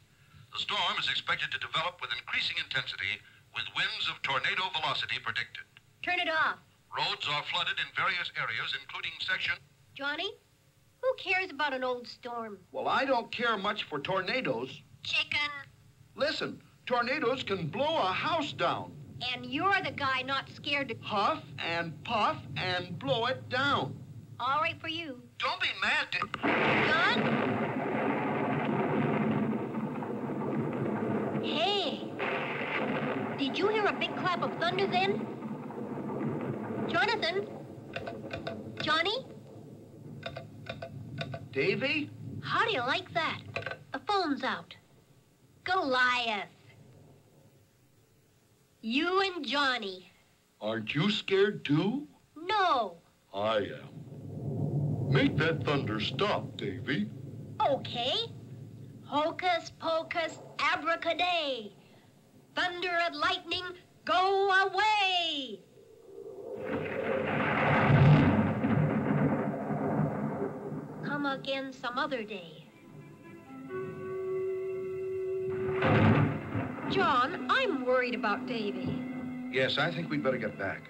The storm is expected to develop with increasing intensity, with winds of tornado velocity predicted. Turn it off. Roads are flooded in various areas, including section. Johnny, who cares about an old storm? Well, I don't care much for tornadoes. Chicken. Listen, tornadoes can blow a house down. And you're the guy not scared to... Huff and puff and blow it down. All right for you. Don't be mad. John? Hey, Did you hear a big clap of thunder then? Jonathan? Johnny? Davey? How do you like that? The phone's out. Goliath. You and Johnny. Aren't you scared too? No. I am. Make that thunder stop, Davey. Okay. Hocus pocus abracadabra. Thunder and lightning, go away. Come again some other day. John, I'm worried about Davey. Yes, I think we'd better get back.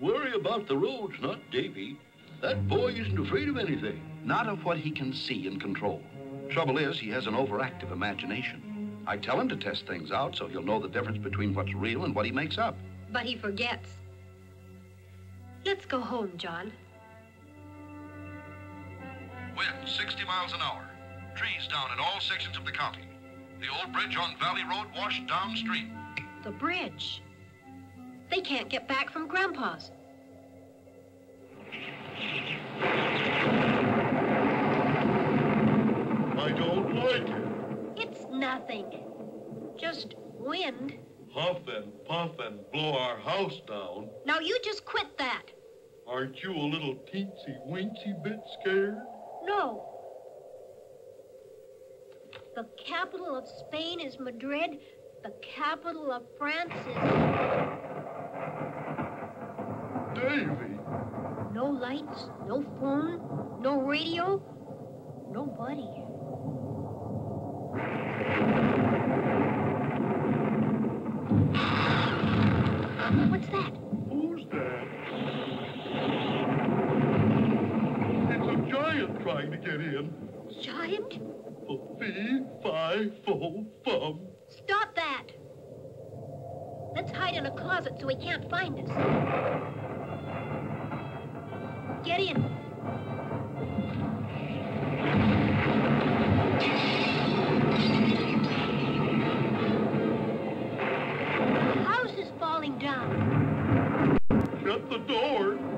Worry about the roads, not Davey. That boy isn't afraid of anything. Not of what he can see and control. Trouble is, he has an overactive imagination. I tell him to test things out so he'll know the difference between what's real and what he makes up. But he forgets. Let's go home, John. Wind 60 miles an hour. Trees down in all sections of the county. The old bridge on Valley Road washed downstream. The bridge. They can't get back from Grandpa's. I don't like it. It's nothing. Just wind. Huff and puff and blow our house down. Now you just quit that. Aren't you a little teensy weensy bit scared? No. The capital of Spain is Madrid. The capital of France is. Davey! No lights, no phone, no radio, nobody. What's that? Who's that? It's a giant trying to get in. Giant? Fee, fi, fo, fum. Stop that! Let's hide in a closet so he can't find us. Get in. The house is falling down. Shut the door.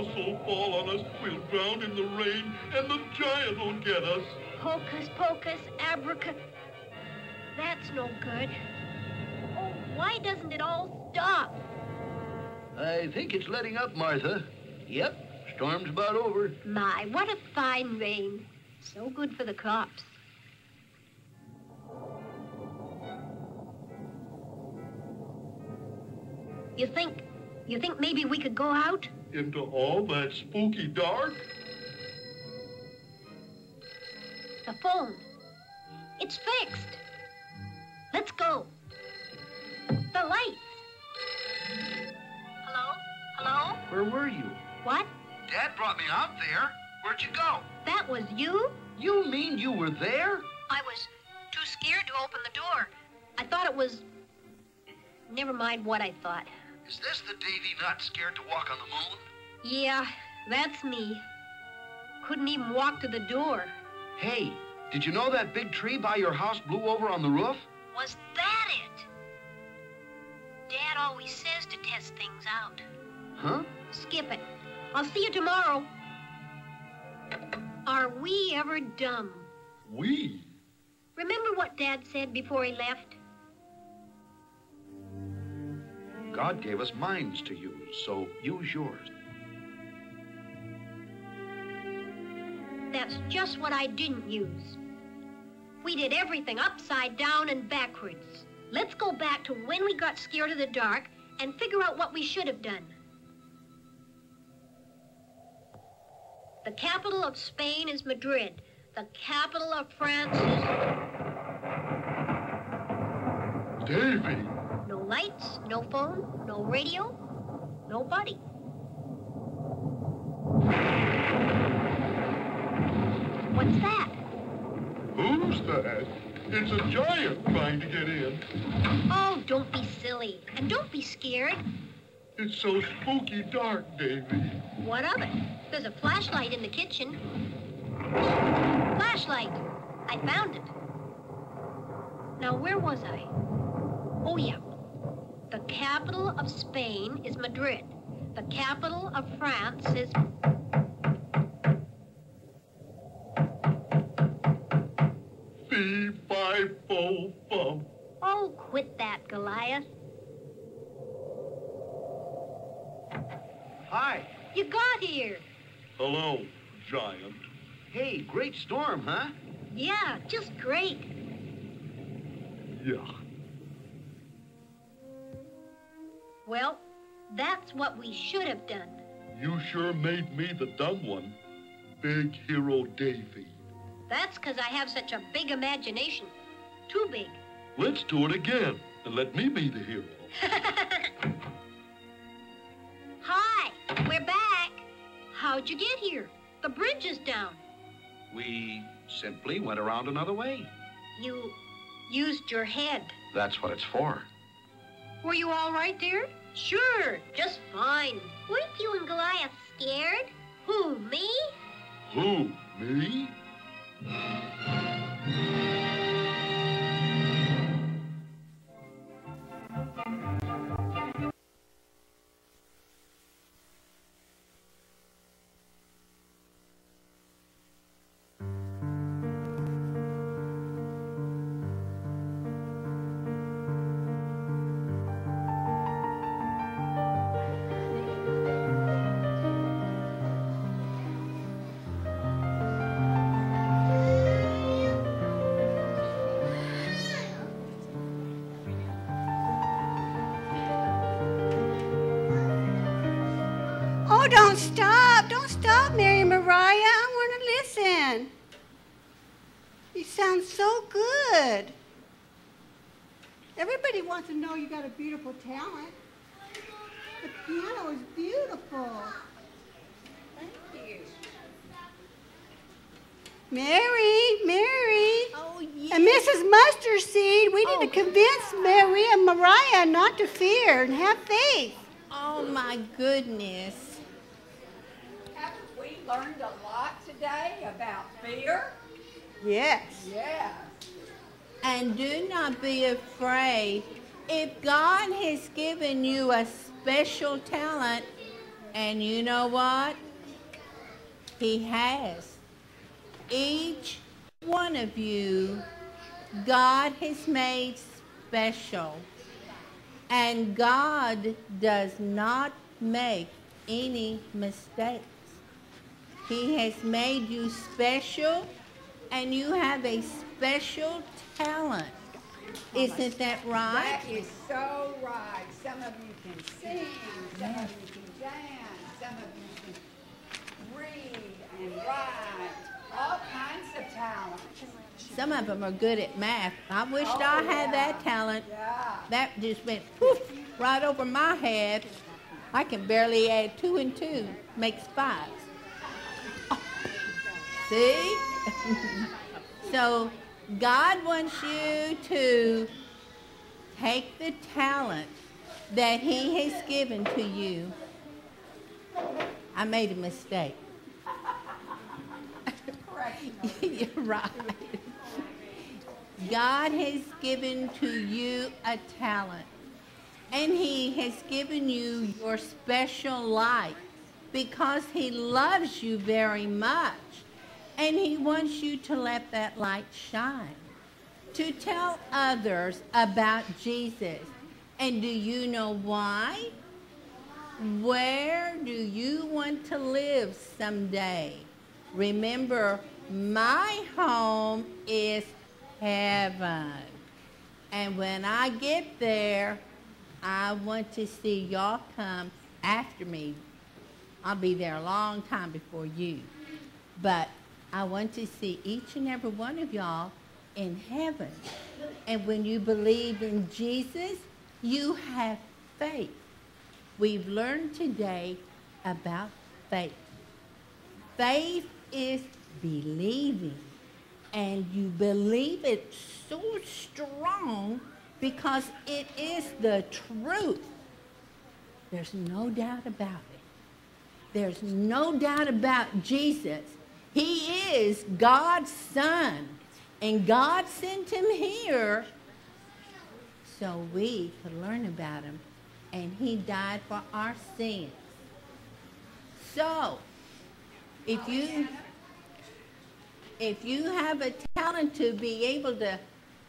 The house will fall on us. We'll drown in the rain, and the giant will get us. Hocus pocus abraca. That's no good. Oh, why doesn't it all stop? I think it's letting up, Martha. Yep, storm's about over. My, what a fine rain. So good for the crops. You think, you think maybe we could go out? Into all that spooky dark? The phone. It's fixed. Let's go. The lights. Hello? Hello? Where were you? What? Dad brought me out there. Where'd you go? That was you? You mean you were there? I was too scared to open the door. I thought it was. Never mind what I thought. Is this the Davey not scared to walk on the moon? Yeah, that's me. Couldn't even walk to the door. Hey, did you know that big tree by your house blew over on the roof? Was that it? Dad always says to test things out. Huh? Skip it. I'll see you tomorrow. Are we ever dumb? We? Remember what Dad said before he left? God gave us minds to use, so use yours. That's just what I didn't use. We did everything upside down and backwards. Let's go back to when we got scared of the dark and figure out what we should have done. The capital of Spain is Madrid. The capital of France is Davey! Lights, no phone, no radio, nobody. What's that? Who's that? It's a giant trying to get in. Oh, don't be silly. And don't be scared. It's so spooky dark, Davey. What of it? There's a flashlight in the kitchen. Flashlight. I found it. Now, where was I? Oh, yeah. The capital of Spain is Madrid. The capital of France is. Fee, fi, fo, fum. Oh, quit that, Goliath. Hi. You got here. Hello, giant. Hey, great storm, huh? Yeah, just great. Yeah. Well, that's what we should have done. You sure made me the dumb one. Big hero Davey. That's because I have such a big imagination. Too big. Let's do it again and let me be the hero. <laughs> Hi, we're back. How'd you get here? The bridge is down. We simply went around another way. You used your head. That's what it's for. Were you all right there? Sure, just fine. Weren't you and Goliath scared? Who, me? Who? Me? Don't stop. Don't stop, Mary Mariah. I want to listen. You sound so good. Everybody wants to know you got a beautiful talent. The piano is beautiful. Thank you. Mary, Mary. Oh, And Mrs. Mustard Seed, we need to oh, convince Mary and Mariah not to fear and have faith. Oh, my goodness. Learned a lot today about fear? Yes. Yes. And do not be afraid. If God has given you a special talent, and you know what? He has. Each one of you, God has made special. And God does not make any mistakes. He has made you special, and you have a special talent. Isn't that right? That is so right. Some of you can sing, some of you can dance, some of you can read and write, all kinds of talents. Some of them are good at math. I wished Oh, I had yeah. that talent. Yeah. That just went poof right over my head. I can barely add two and two makes five. See? so God wants you to take the talent that He has given to you. I made a mistake. <laughs> You're right. God has given to you a talent, and He has given you your special light because He loves you very much, and He wants you to let that light shine, to tell others about Jesus. And do you know why? Where do you want to live someday? Remember, my home is heaven. And when I get there, I want to see y'all come after me. I'll be there a long time before you. But I want to see each and every one of y'all in heaven. And when you believe in Jesus, you have faith. We've learned today about faith. Faith is believing. and you believe it so strong because it is the truth. There's no doubt about it. There's no doubt about Jesus. He is God's Son, and God sent him here so we could learn about him, and he died for our sins. So, if you if you have a talent to be able to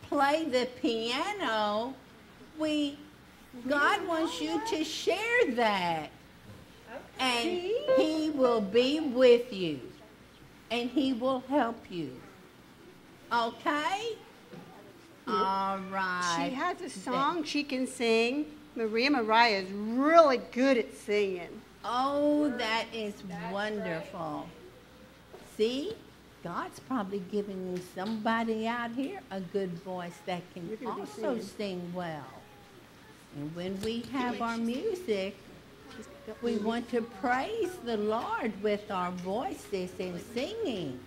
play the piano, we God wants you to share that. And he will be with you. And he will help you. Okay? All right. She has a song she can sing. Maria Mariah is really good at singing. Oh, that is wonderful. See, God's probably giving somebody out here a good voice that can You're gonna be also sing well. And when we have our music, we want to praise the Lord with our voices and singing.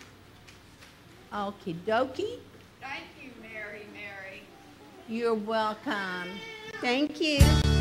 Okie dokie. Thank you, Mary, Mary. You're welcome. Thank you.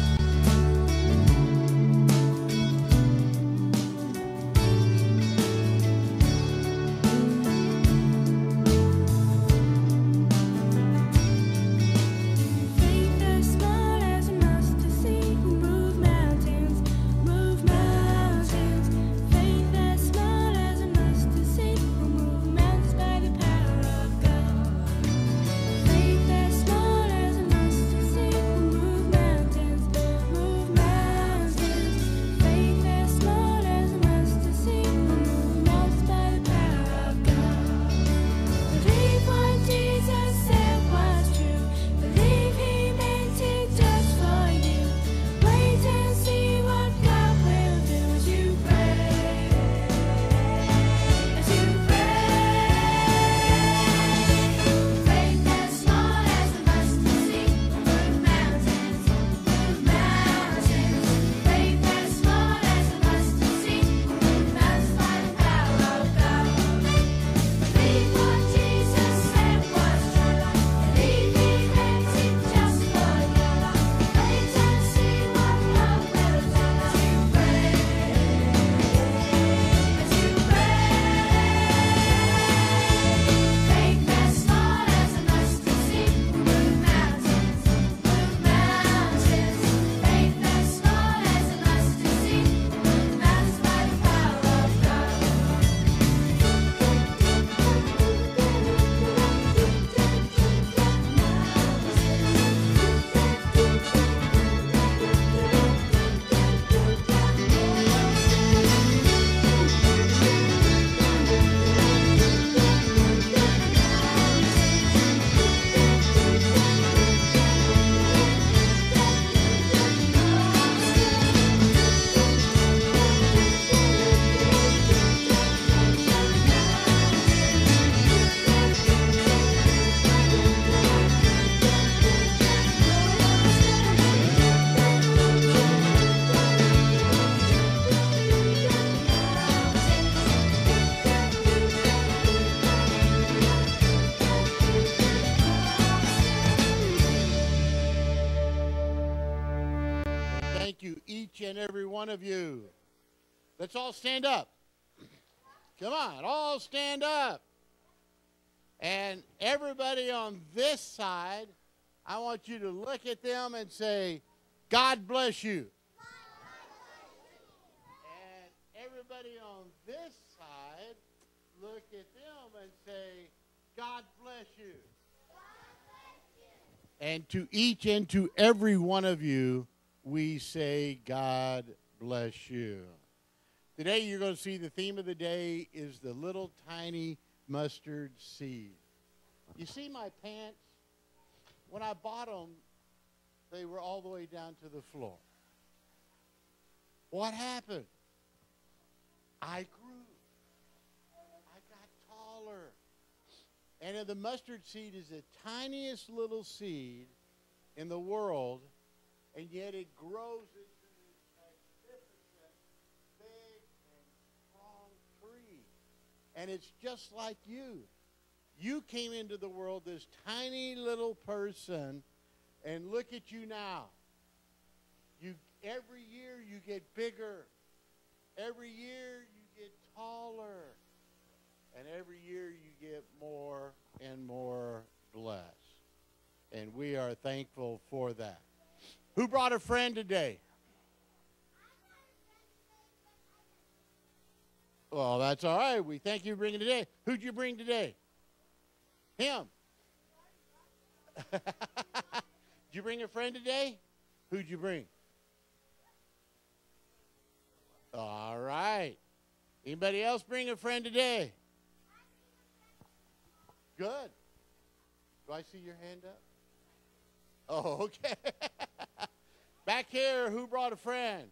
Let's all stand up. Come on, all stand up. And everybody on this side, I want you to look at them and say, God bless you. And everybody on this side, look at them and say, God bless you. And to each and to every one of you, we say, God bless you. Today, you're going to see the theme of the day is the little tiny mustard seed. You see my pants? When I bought them, they were all the way down to the floor. What happened? I grew. I got taller. And the mustard seed is the tiniest little seed in the world, and yet it grows into this magnificent, big, and it's just like you. You came into the world this tiny little person, and look at you now. You every year you get bigger. Every year you get taller. And every year you get more and more blessed. And we are thankful for that. Who brought a friend today? Well, that's all right. We thank you for bringing today. Who'd you bring today? Him. <laughs> Did you bring a friend today? Who'd you bring? All right. Anybody else bring a friend today? Good. Do I see your hand up? Oh, <laughs> okay. Back here, who brought a friend?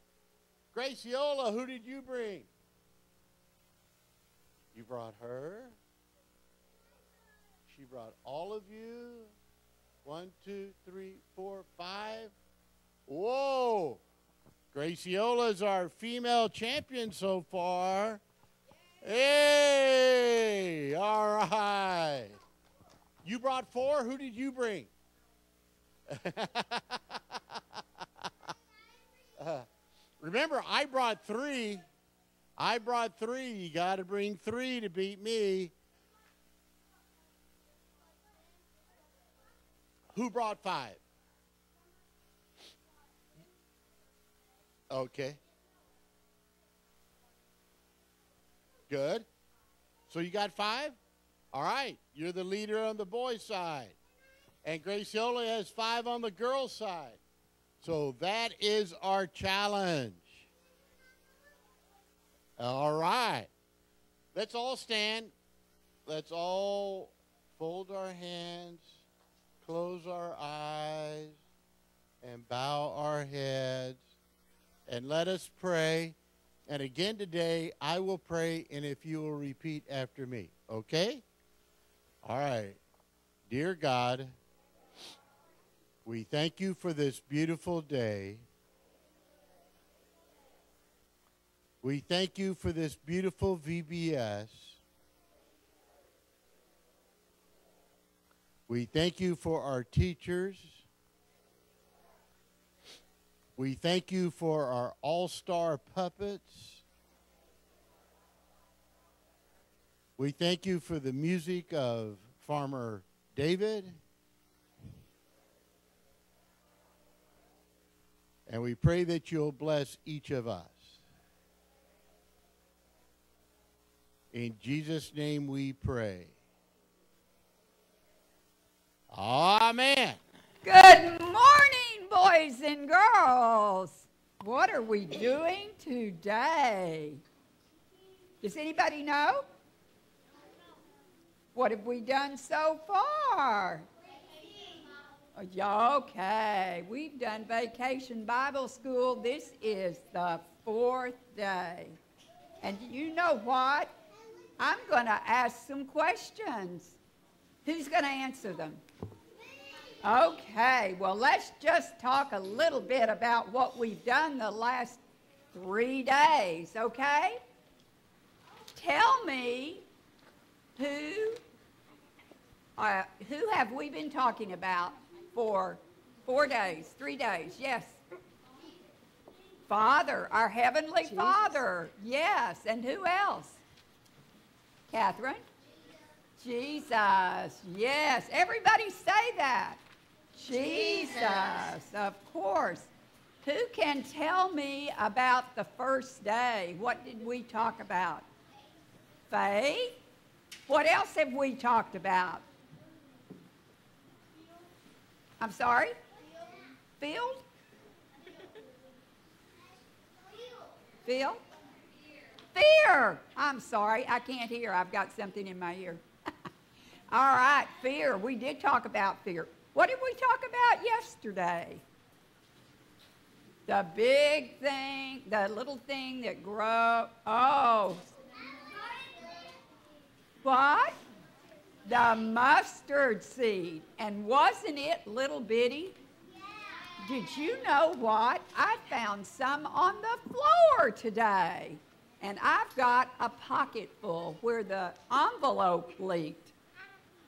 Graciola, who did you bring? You brought her. She brought all of you. One, two, three, four, five. Whoa! Graciola is our female champion so far. Hey! All right. You brought four. Who did you bring? <laughs> Uh, remember, I brought three. I brought three. You got to bring three to beat me. Who brought five? Okay. Good. So you got five? All right. You're the leader on the boys' side. And Graciola has five on the girls' side. So that is our challenge. All right. Let's all stand. Let's all fold our hands, close our eyes, and bow our heads. And let us pray. And again today, I will pray, and if you will repeat after me, okay? All right. Dear God, we thank you for this beautiful day. We thank you for this beautiful VBS. We thank you for our teachers. We thank you for our all star puppets. We thank you for the music of Farmer David. And we pray that you'll bless each of us. In Jesus' name we pray. Amen. Good morning, boys and girls. What are we doing today? Does anybody know? What have we done so far? Okay, we've done Vacation Bible School. This is the fourth day. And you know what? I'm going to ask some questions. Who's going to answer them? Okay, well, let's just talk a little bit about what we've done the last three days, okay? Tell me who, uh, who have we been talking about for four days, three days? Yes. Father, our Heavenly Father. Yes. And who else? Catherine? Jesus. Yes. Everybody say that. Jesus. Of course. Who can tell me about the first day? What did we talk about? Faith. What else have we talked about? I'm sorry? Field? Phil? Fear. I'm sorry. I can't hear. I've got something in my ear. <laughs> All right, fear. We did talk about fear. What did we talk about yesterday? The big thing, the little thing that grow. Oh. What? The mustard seed. And wasn't it little bitty? Did you know what? I found some on the floor today. And I've got a pocket full where the envelope leaked.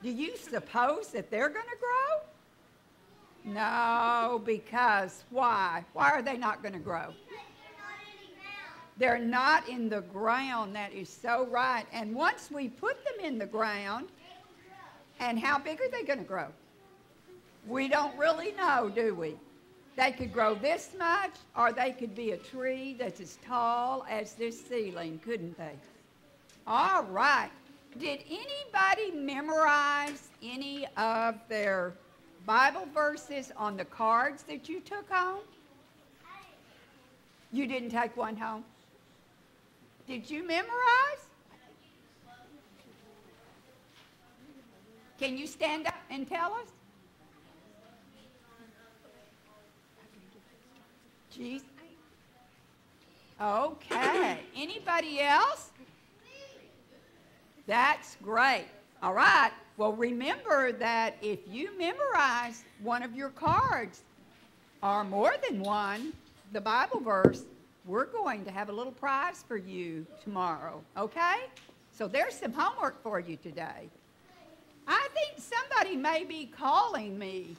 Do you suppose that they're going to grow? No, because why? Why are they not going to grow? They're not in the ground. That is so right. And once we put them in the ground, and how big are they going to grow? We don't really know, do we? They could grow this much, or they could be a tree that's as tall as this ceiling, couldn't they? All right. Did anybody memorize any of their Bible verses on the cards that you took home? You didn't take one home? Did you memorize? Can you stand up and tell us? Jeez. Okay. Anybody else? That's great. All right. Well, remember that if you memorize one of your cards, or more than one, the Bible verse, we're going to have a little prize for you tomorrow, okay? So there's some homework for you today. I think somebody may be calling me.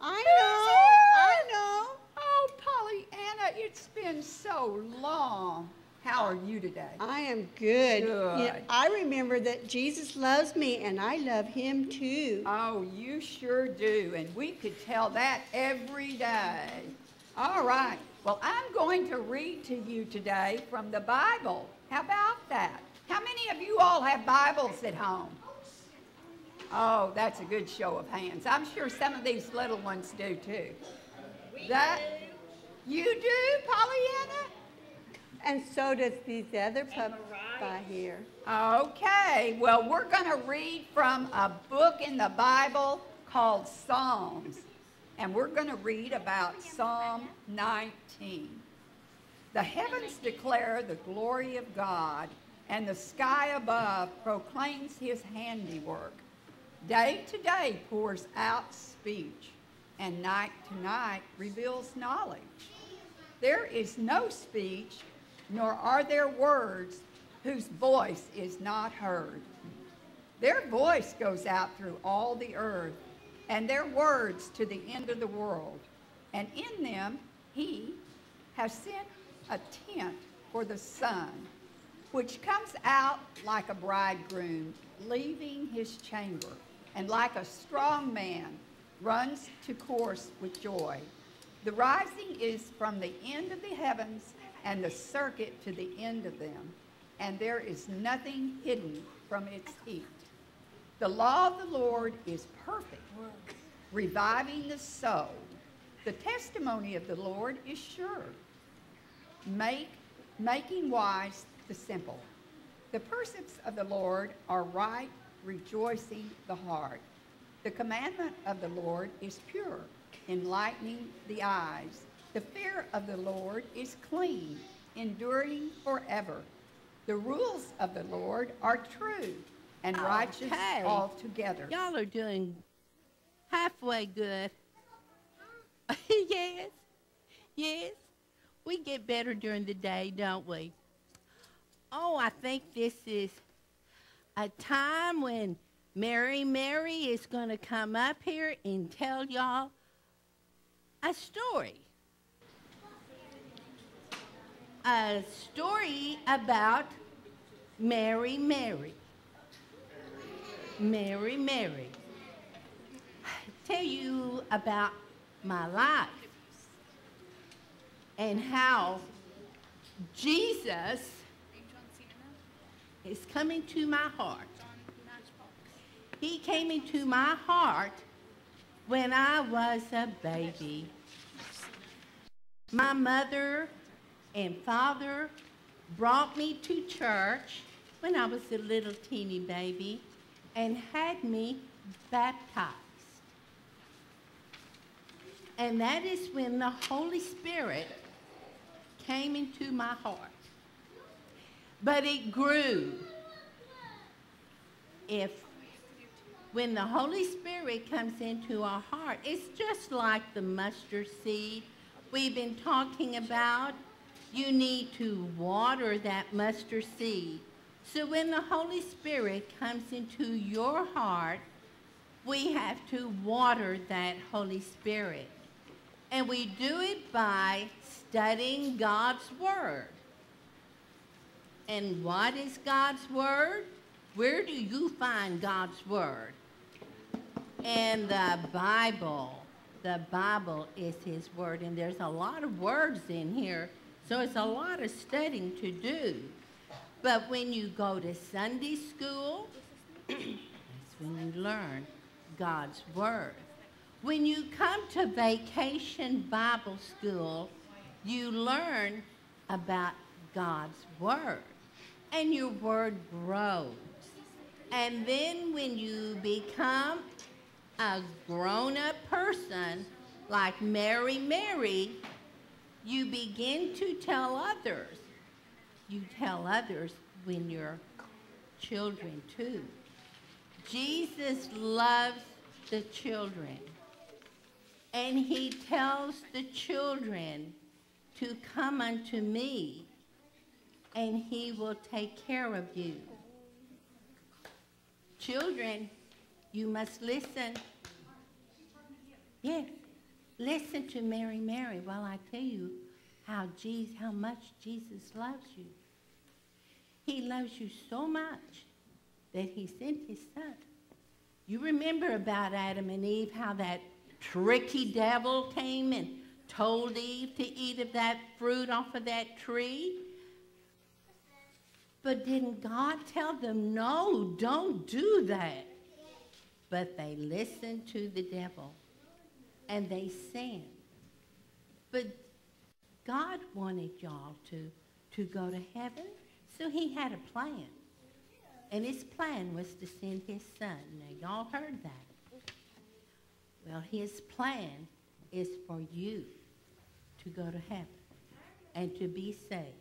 I know, I know. Oh, Pollyanna, it's been so long. How are you today? I am good. Good. Yeah, I remember that Jesus loves me and I love him too. Oh, you sure do. And we could tell that every day. All right. Well, I'm going to read to you today from the Bible. How about that? How many of you all have Bibles at home? Oh, that's a good show of hands. I'm sure some of these little ones do too. That you do, Pollyanna? And so does these other pups by here. Okay, well, we're going to read from a book in the Bible called Psalms. And we're going to read about Psalm 19. The heavens declare the glory of God, and the sky above proclaims his handiwork. Day to day pours out speech, and night to night reveals knowledge. There is no speech, nor are there words whose voice is not heard. Their voice goes out through all the earth, and their words to the end of the world. And in them he has sent a tent for the sun, which comes out like a bridegroom leaving his chamber, and like a strong man runs to course with joy. The rising is from the end of the heavens and the circuit to the end of them, and there is nothing hidden from its heat. The law of the Lord is perfect, reviving the soul. The testimony of the Lord is sure, make, making wise the simple. The precepts of the Lord are right, rejoicing the heart. The commandment of the Lord is pure, enlightening the eyes. The fear of the Lord is clean, enduring forever. The rules of the Lord are true and righteous Okay. altogether. Y'all are doing halfway good. <laughs> yes, yes. We get better during the day, don't we? Oh, I think this is a time when Mary Mary is going to come up here and tell y'all a story. A story about Mary Mary. Mary Mary. Tell you about my life and how Jesus is coming to my heart. He came into my heart when I was a baby. My mother and father brought me to church when I was a little teeny baby and had me baptized. And that is when the Holy Spirit came into my heart. But it grew. If when the Holy Spirit comes into our heart, it's just like the mustard seed we've been talking about. You need to water that mustard seed So when the Holy Spirit comes into your heart, we have to water that Holy Spirit. And we do it by studying God's Word. And what is God's Word? Where do you find God's Word? In the Bible. The Bible is His Word. And there's a lot of words in here, so it's a lot of studying to do. But when you go to Sunday school, <clears throat> that's when you learn God's Word. When you come to vacation Bible school, you learn about God's Word. And your Word grows. And then when you become a grown up person, like Mary Mary, you begin to tell others. You tell others when you're children too. Jesus loves the children. And he tells the children to come unto me, and he will take care of you. Children, you must listen. Yes, listen to Mary Mary while I tell you how, Jesus, how much Jesus loves you. He loves you so much that he sent his son. You remember about Adam and Eve, how that tricky devil came and told Eve to eat of that fruit off of that tree? But didn't God tell them, no, don't do that? But they listened to the devil and they sinned. But God wanted y'all to, to go to heaven, so he had a plan. And his plan was to send his son. Now, y'all heard that. Well, his plan is for you to go to heaven and to be saved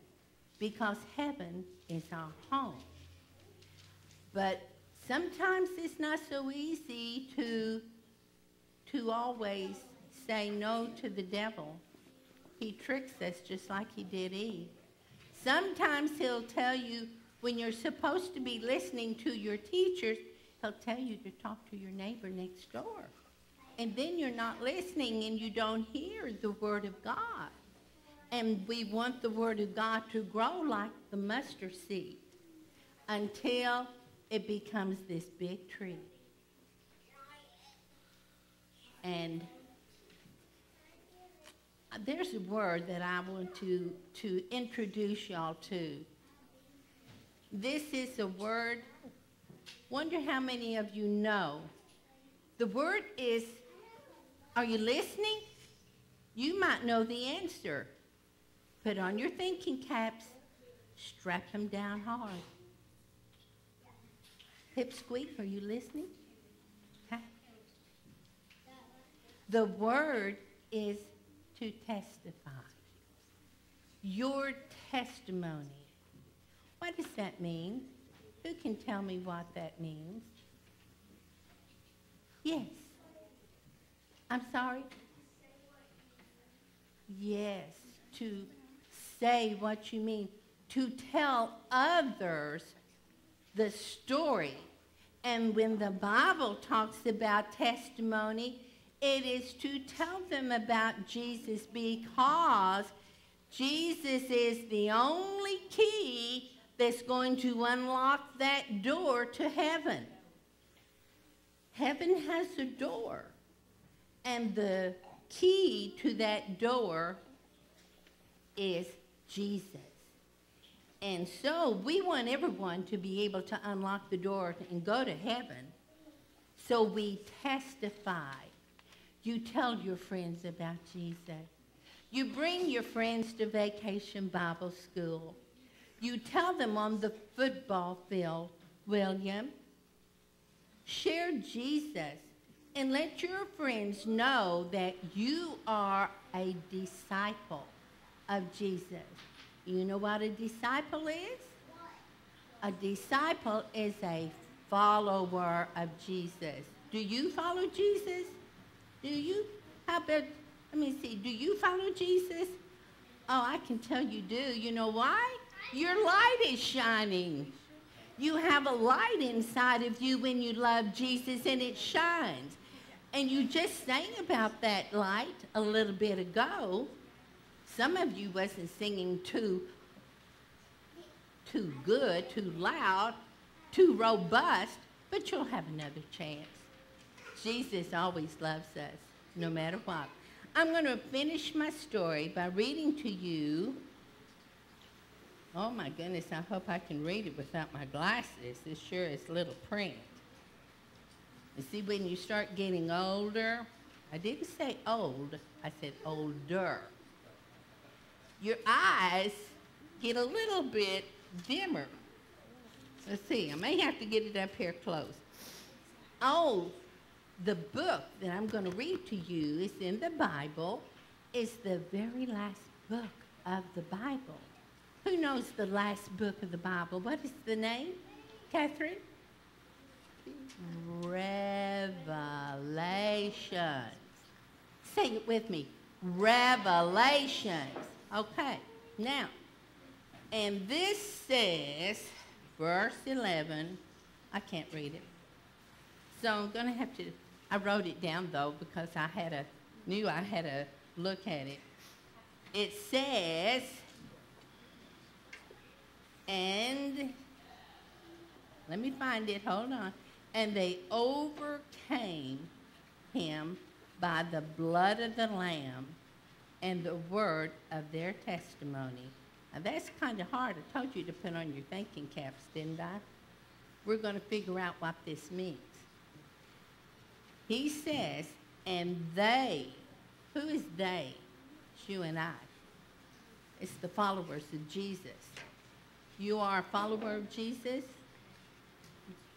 because heaven is our home. But sometimes it's not so easy to, to always say no to the devil. He tricks us just like he did Eve. Sometimes he'll tell you when you're supposed to be listening to your teachers, he'll tell you to talk to your neighbor next door. And then you're not listening and you don't hear the word of God. And we want the word of God to grow like the mustard seed until it becomes this big tree. And there's a word that I want to, to introduce y'all to. This is a word, wonder how many of you know. The word is, are you listening? You might know the answer. Put on your thinking caps, strap them down hard. Hip squeak, are you listening? The word is to testify. Your testimony. What does that mean? Who can tell me what that means? Yes. I'm sorry? Yes, to say what you mean, to tell others the story. And when the Bible talks about testimony, it is to tell them about Jesus because Jesus is the only key that's going to unlock that door to heaven. Heaven has a door, and the key to that door is Jesus. And so we want everyone to be able to unlock the door and go to heaven. So we testify. You tell your friends about Jesus. You bring your friends to vacation Bible school. You tell them on the football field, William, share Jesus and let your friends know that you are a disciple of Jesus. You know what a disciple is? A disciple is a follower of Jesus. Do you follow Jesus? Do you? How about, let me see, do you follow Jesus? Oh, I can tell you do. You know why? Your light is shining. You have a light inside of you when you love Jesus and it shines. And you just sang about that light a little bit ago. Some of you wasn't singing too too good, too loud, too robust, but you'll have another chance. Jesus always loves us, no matter what. I'm going to finish my story by reading to you. Oh my goodness, I hope I can read it without my glasses. This sure is little print. You see, when you start getting older, I didn't say old, I said older. Your eyes get a little bit dimmer. Let's see, I may have to get it up here close. Oh, the book that I'm going to read to you is in the Bible. It's the very last book of the Bible. Who knows the last book of the Bible? What is the name, Catherine? Revelations. Say it with me. Revelations. Okay, now, and this says, verse 11, I can't read it. So I'm going to have to, I wrote it down though because I had a, knew I had a look at it. It says, and, let me find it, hold on. And they overcame him by the blood of the Lamb and the word of their testimony. Now that's kind of hard. I told you to put on your thinking caps, didn't I? We're going to figure out what this means. He says, and they, who is they? It's you and I. It's the followers of Jesus. You are a follower of Jesus?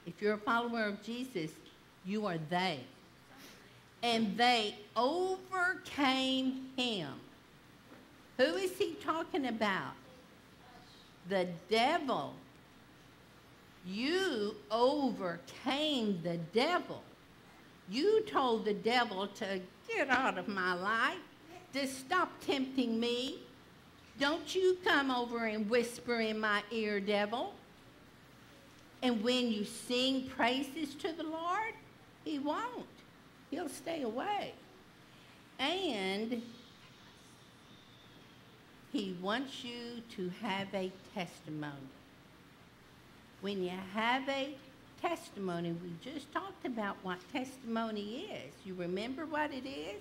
If you're a follower of Jesus, you are they. And they overcame him. Who is he talking about? The devil. You overcame the devil. You told the devil to get out of my life, to stop tempting me. Don't you come over and whisper in my ear, devil. And when you sing praises to the Lord, he won't. He'll stay away. And he wants you to have a testimony. When you have a testimony, we just talked about what testimony is. You remember what it is?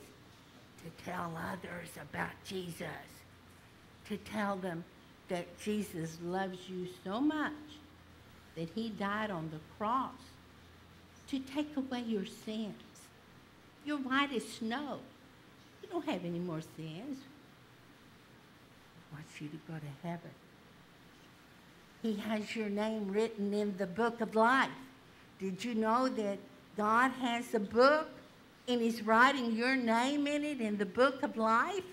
To tell others about Jesus. To tell them that Jesus loves you so much that he died on the cross to take away your sins. You're white as snow. You don't have any more sins. He wants you to go to heaven. He has your name written in the book of life. Did you know that God has a book and He's writing your name in it in the book of life?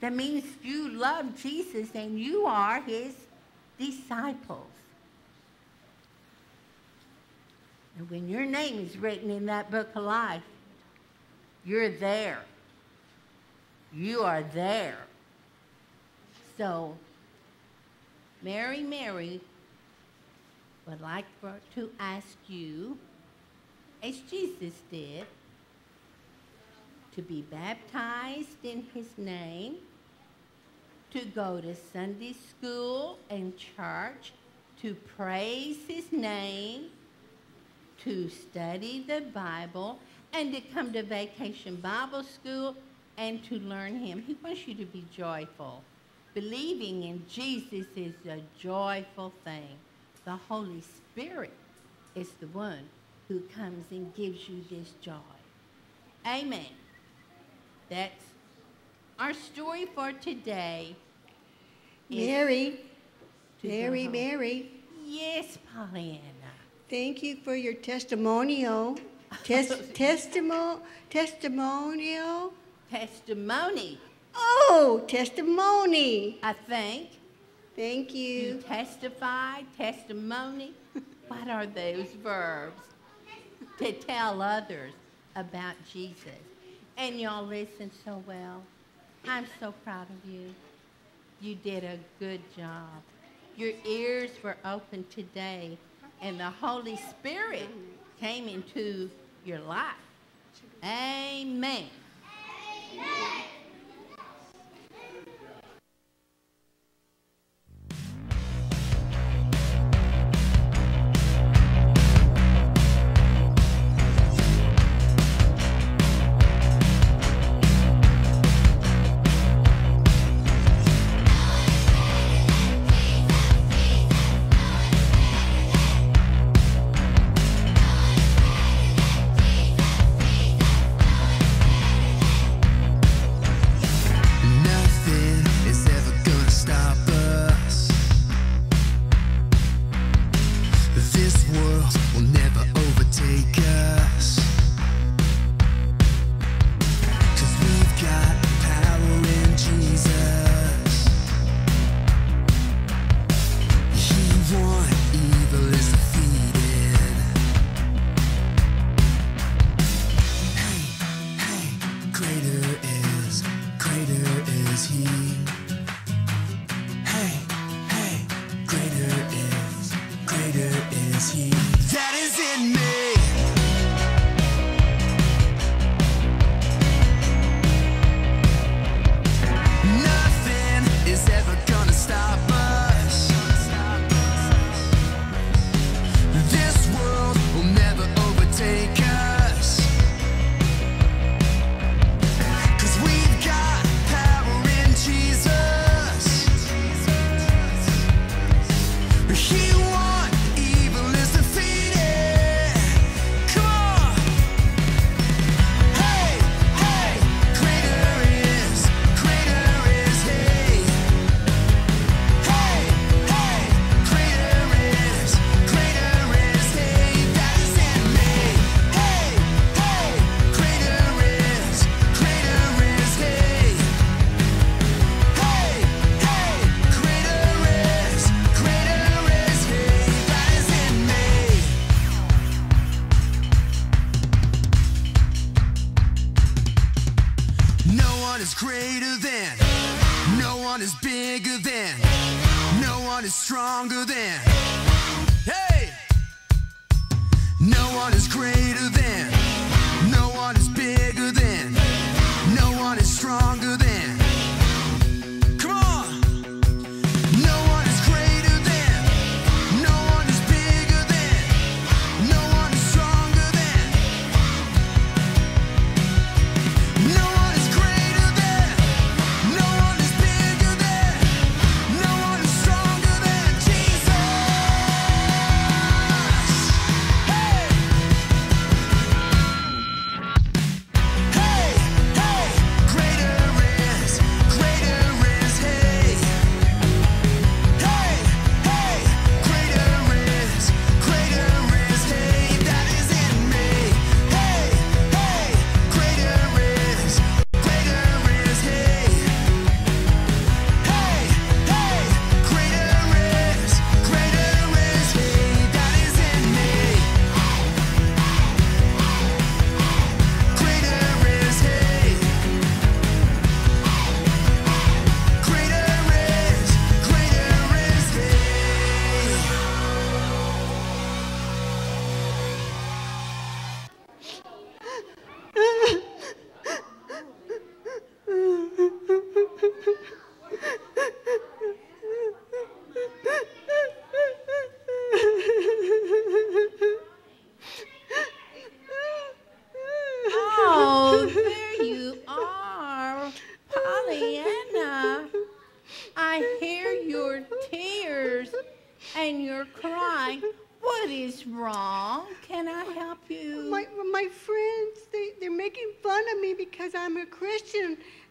That means you love Jesus and you are His disciples. And when your name is written in that book of life, you're there. You are there. So, Mary, Mary would like for, to ask you, as Jesus did, to be baptized in his name, to go to Sunday school and church, to praise his name, to study the Bible, and to come to Vacation Bible School and to learn him. He wants you to be joyful. Believing in Jesus is a joyful thing. The Holy Spirit is the one who comes and gives you this joy. Amen. That's our story for today. Mary, Mary. Mary, Yes, Pollyanna. thank you for your testimonial. Test testimonial? Testimonial? Testimony. Oh, testimony. I think. Thank you. You testify, testimony. what are those verbs? to tell others about Jesus. And y'all listen so well. I'm so proud of you. You did a good job. Your ears were open today, and the Holy Spirit came into your life. Amen. Amen.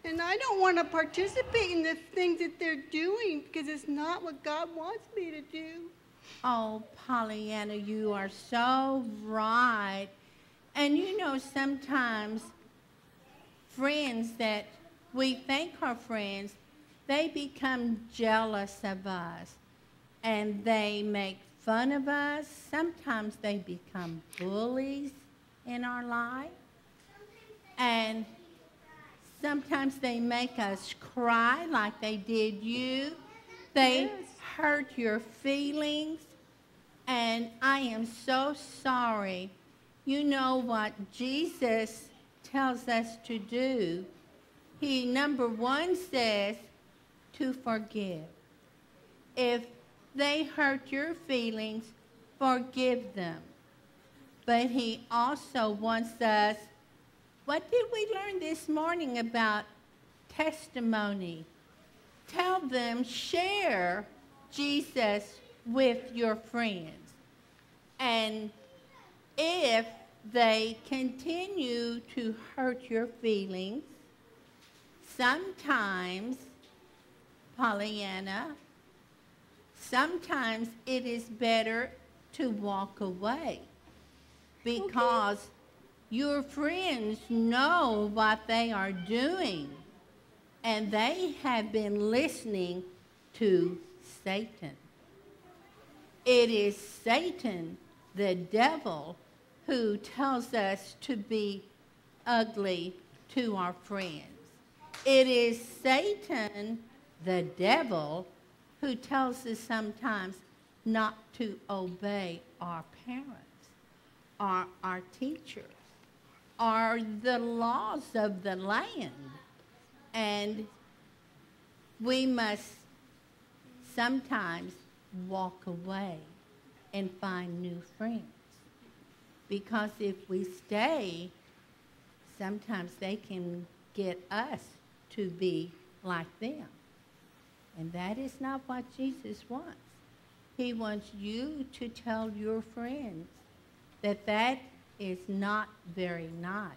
And I don't want to participate in the things that they're doing because it's not what God wants me to do. Oh, Pollyanna, you are so right. And you know, sometimes friends that we think are friends, they become jealous of us and they make fun of us. Sometimes they become bullies in our life. And Sometimes they make us cry like they did you. They yes. hurt your feelings. And I am so sorry. You know what Jesus tells us to do. He, number one, says to forgive. If they hurt your feelings, forgive them. But he also wants us what did we learn this morning about testimony? Tell them, share Jesus with your friends. And if they continue to hurt your feelings, sometimes, Pollyanna, sometimes it is better to walk away because your friends know what they are doing and they have been listening to Satan. It is Satan, the devil, who tells us to be ugly to our friends. It is Satan, the devil, who tells us sometimes not to obey our parents, or our teachers, or the laws of the land. And we must sometimes walk away and find new friends. Because if we stay, sometimes they can get us to be like them. And that is not what Jesus wants. He wants you to tell your friends that that is not very nice.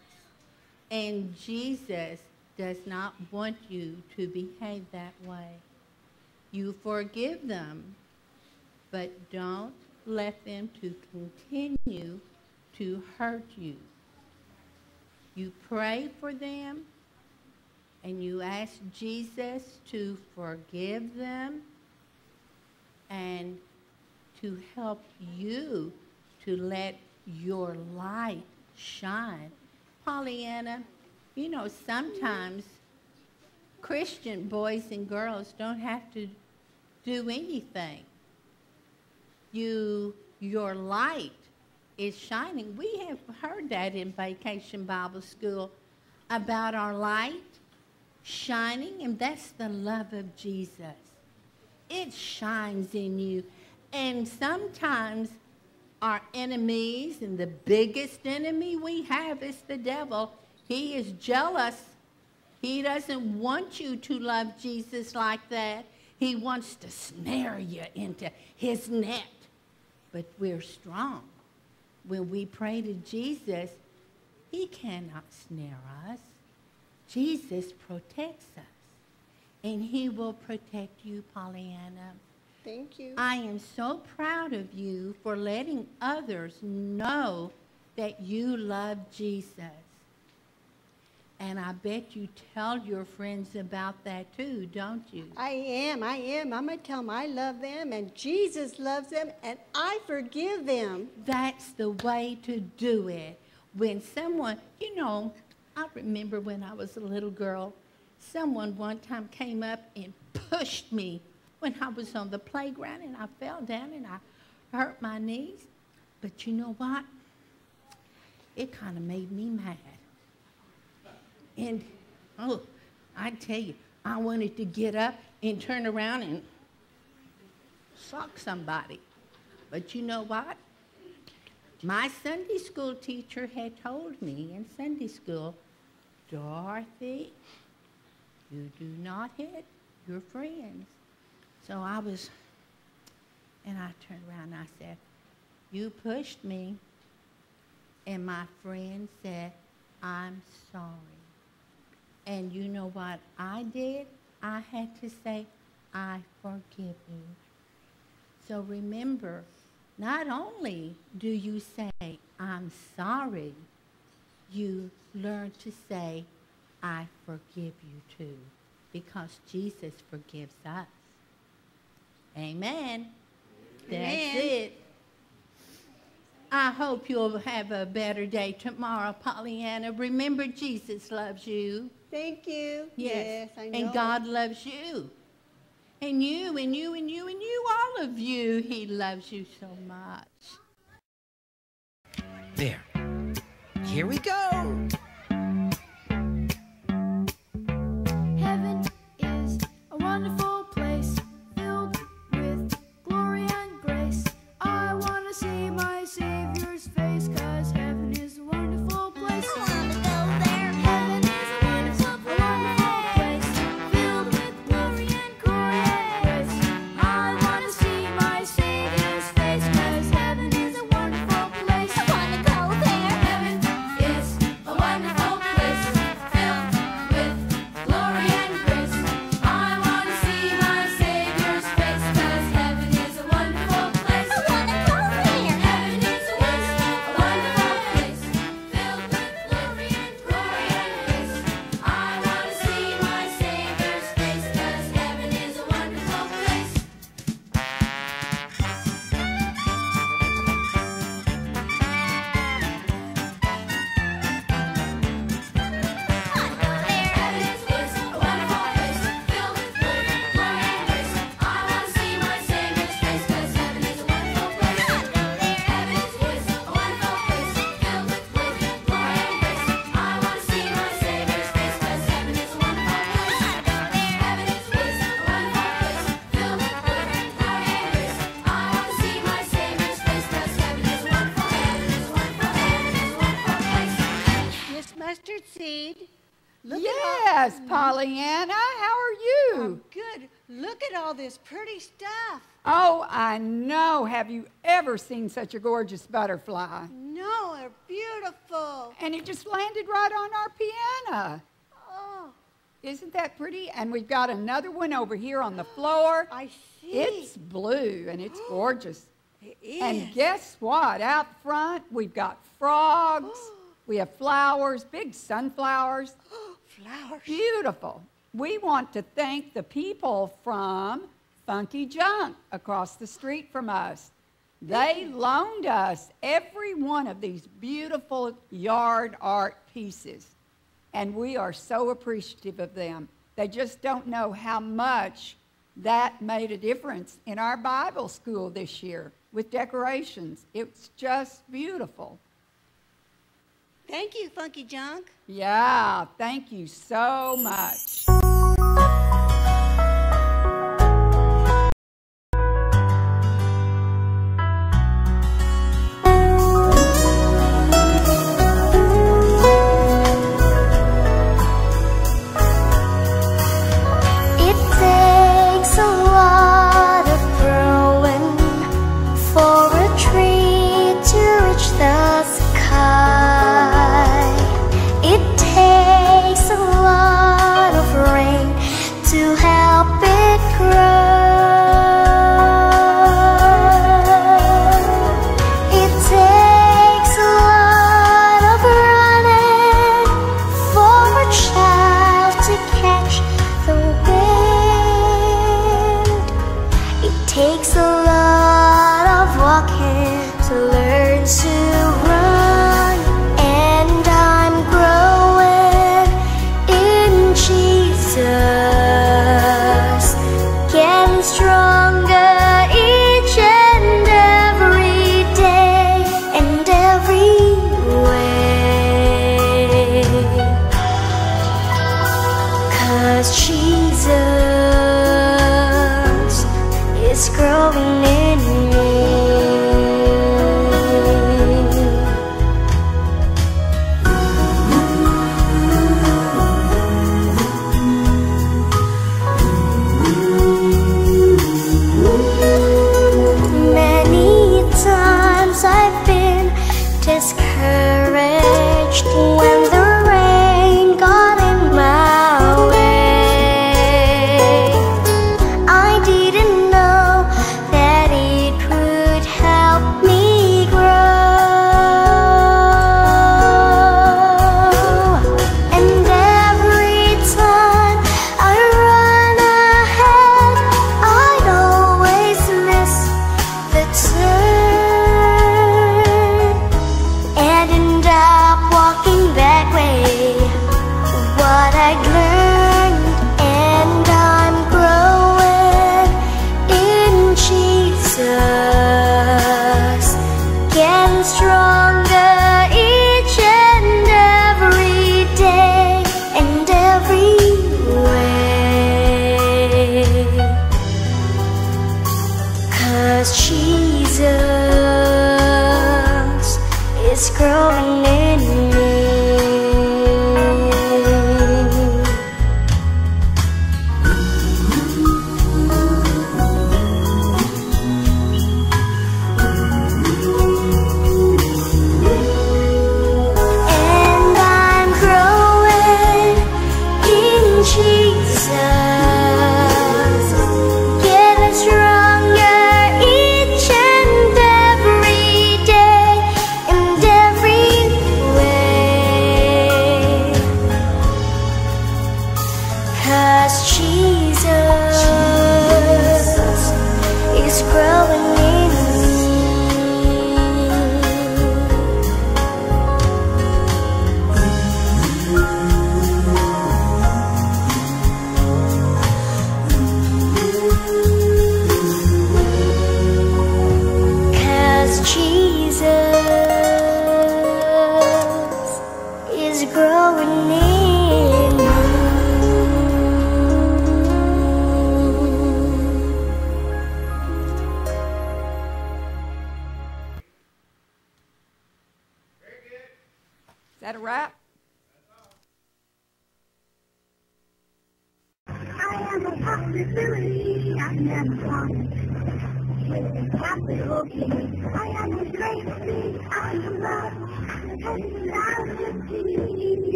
And Jesus does not want you to behave that way. You forgive them, but don't let them to continue to hurt you. You pray for them and you ask Jesus to forgive them and to help you to let your light shine. Pollyanna, you know, sometimes Christian boys and girls don't have to do anything. You, your light is shining. We have heard that in Vacation Bible School about our light shining, and that's the love of Jesus. It shines in you. And sometimes our enemies, and the biggest enemy we have is the devil, he is jealous. He doesn't want you to love Jesus like that. He wants to snare you into his net. But we're strong. When we pray to Jesus, he cannot snare us. Jesus protects us. And he will protect you, Pollyanna. Thank you. I am so proud of you for letting others know that you love Jesus. And I bet you tell your friends about that too, don't you? I am, I am. I'm going to tell them I love them and Jesus loves them and I forgive them. That's the way to do it. When someone, you know, I remember when I was a little girl, someone one time came up and pushed me when I was on the playground and I fell down and I hurt my knees. But you know what? It kind of made me mad. And, oh, I tell you, I wanted to get up and turn around and sock somebody. But you know what? My Sunday school teacher had told me in Sunday school, Dorothy, you do not hit your friends. So I was, and I turned around and I said, You pushed me. And my friend said, I'm sorry. And you know what I did? I had to say, I forgive you. So remember, not only do you say, I'm sorry, you learn to say, I forgive you too, because Jesus forgives us. Amen. That's it. I hope you'll have a better day tomorrow, Pollyanna. Remember, Jesus loves you. Thank you. Yes. I know. And God loves you. And you, and you, and you, and you, all of you, He loves you so much. There. Here we go. All this pretty stuff. Oh, I know. Have you ever seen such a gorgeous butterfly? No, they're beautiful. And it just landed right on our piano. Oh, Isn't that pretty? And we've got another one over here on the floor. <gasps> I see. It's blue and it's <gasps> gorgeous. It is. And guess what? Out front, we've got frogs. <gasps> we have flowers, big sunflowers. Flowers. Beautiful. We want to thank the people from Funky Junk across the street from us. They loaned us every one of these beautiful yard art pieces, and we are so appreciative of them. They just don't know how much that made a difference in our Bible school this year with decorations. It's just beautiful. Thank you, Funky Junk. Yeah, thank you so much.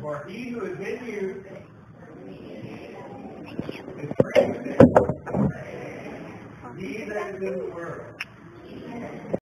For he who is in you is greater than he that is in the world.